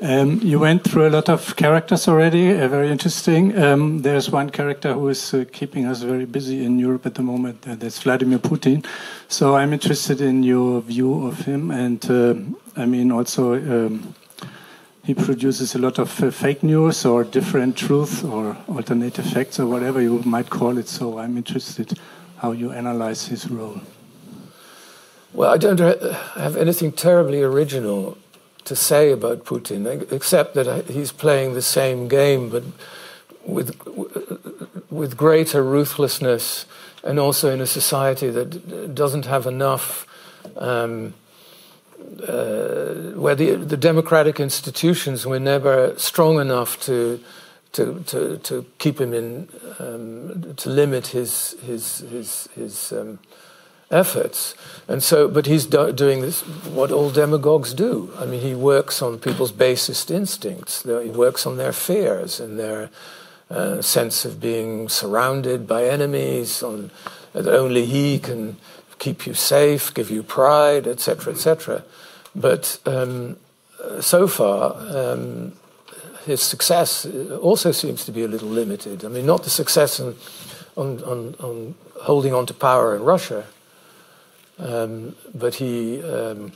Um, you went through a lot of characters already, uh, very interesting. Um, there's one character who is uh, keeping us very busy in Europe at the moment. Uh, that's Vladimir Putin. So I'm interested in your view of him, and uh, I mean also um, he produces a lot of uh, fake news or different truth or alternative facts or whatever you might call it. So I'm interested how you analyze his role. Well, I don't have anything terribly original to say about Putin, except that he's playing the same game, but with with greater ruthlessness, and also in a society that doesn't have enough. Um, uh, where the, the democratic institutions were never strong enough to to, to, to keep him in, um, to limit his, his, his, his um, efforts. And so, but he's do- doing this, what all demagogues do. I mean, he works on people's basest instincts. He works on their fears and their uh, sense of being surrounded by enemies, on that only he can keep you safe, give you pride, etc., etc. But um, so far, um, his success also seems to be a little limited. I mean, not the success on, on, on, on holding on to power in Russia, um, but he um,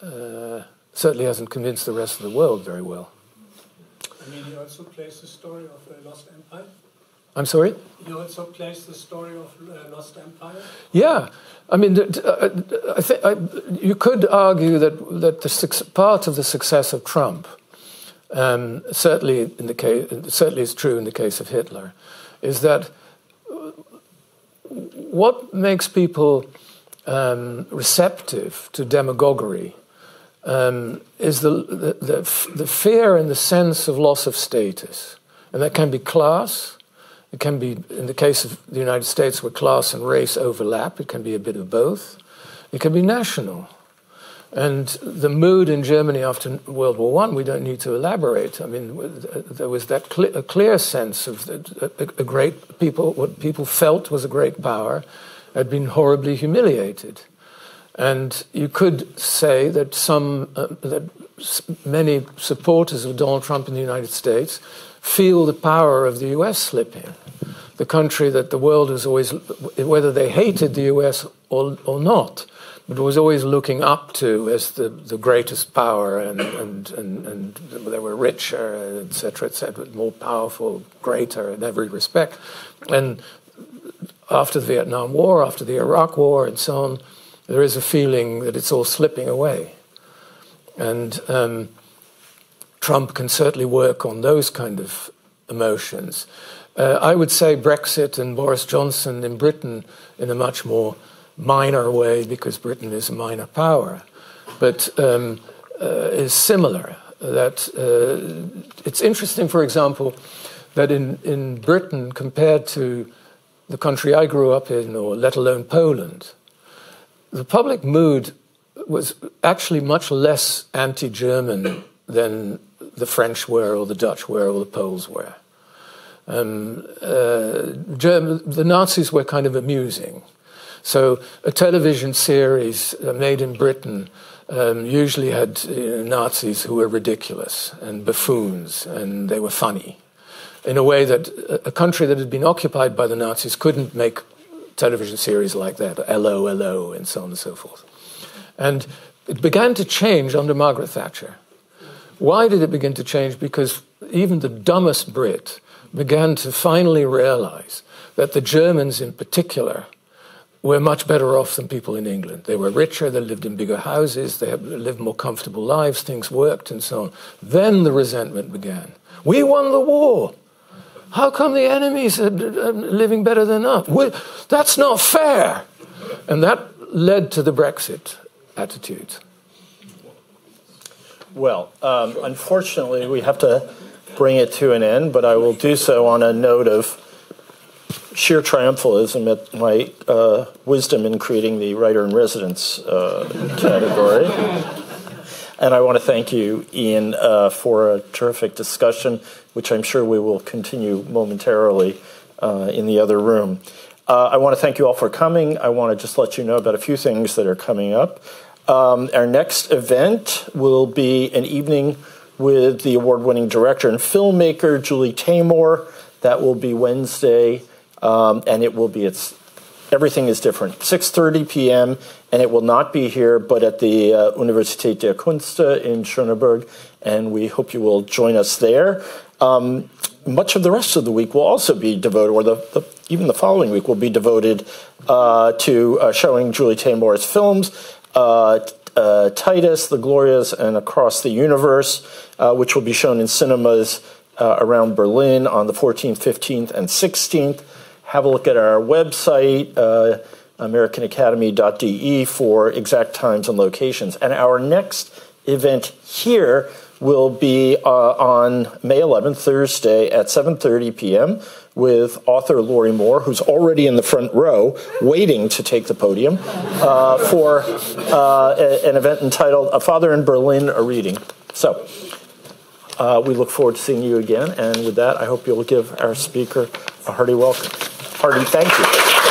uh, certainly hasn't convinced the rest of the world very well. I mean, he also plays the story of a lost empire. I'm sorry. He also plays the story of uh, lost empire. Yeah, I mean, uh, I think you could argue that that the part of the success of Trump, um, certainly in the case, certainly is true in the case of Hitler, is that uh, what makes people um, receptive to demagoguery um, is the, the, the, the, fear and the sense of loss of status. And that can be class, it can be, in the case of the United States, where class and race overlap, it can be a bit of both. It can be national. And the mood in Germany after World War I, we don't need to elaborate. I mean, there was that cl- a clear sense of a, a great people, what people felt was a great power, had been horribly humiliated. And you could say that some, uh, that many supporters of Donald Trump in the United States feel the power of the US slipping. The country that the world was always, whether they hated the US or, or not, but was always looking up to as the, the greatest power, and, and, and, and they were richer, etc., etc., more powerful, greater in every respect. And after the Vietnam War, after the Iraq War, and so on, there is a feeling that it's all slipping away. And um, Trump can certainly work on those kind of emotions. Uh, I would say Brexit and Boris Johnson in Britain in a much more minor way because Britain is a minor power, but um, uh, is similar. That uh, it's interesting, for example, that in, in Britain compared to the country I grew up in, or let alone Poland, the public mood was actually much less anti German than the French were, or the Dutch were, or the Poles were. Um, uh, German, the Nazis were kind of amusing. So, a television series uh, made in Britain um, usually had you know, Nazis who were ridiculous and buffoons, and they were funny in a way that a country that had been occupied by the Nazis couldn't make television series like that, 'Allo, 'Allo, and so on and so forth. And It began to change under Margaret Thatcher. Why did it begin to change? Because even the dumbest Brit began to finally realize that the Germans, in particular, were much better off than people in England. They were richer, they lived in bigger houses, they lived more comfortable lives, things worked, and so on. Then the resentment began. We won the war. How come the enemies are living better than us? we that's not fair. And that led to the Brexit attitude. Well, um, unfortunately, we have to bring it to an end, but I will do so on a note of sheer triumphalism at my uh, wisdom in creating the writer in residence uh, category. And I want to thank you, Ian, uh, for a terrific discussion, which I'm sure we will continue momentarily uh, in the other room. Uh, I want to thank you all for coming. I want to just let you know about a few things that are coming up. Um, our next event will be an evening with the award winning director and filmmaker Julie Taymor. That will be Wednesday um, and it will be it's everything is different. 6:30 p.m. and it will not be here, but at the uh, Universität der Künste in Schöneberg, and we hope you will join us there. Um, much of the rest of the week will also be devoted, or the, the even the following week will be devoted uh, to uh, showing Julie Taymor's films. Uh, uh, Titus, The Glorias, and Across the Universe, uh, which will be shown in cinemas around Berlin on the 14th, 15th, and 16th have a look at our website, uh, americanacademy.de, for exact times and locations. And our next event here will be uh, on May 11th, Thursday at 7:30 p.m. with author Lorrie Moore, who's already in the front row, waiting to take the podium uh, for uh, an event entitled "A Father in Berlin: A Reading." So. Uh, we look forward to seeing you again, and with that, I hope you'll give our speaker a hearty welcome. Thank you.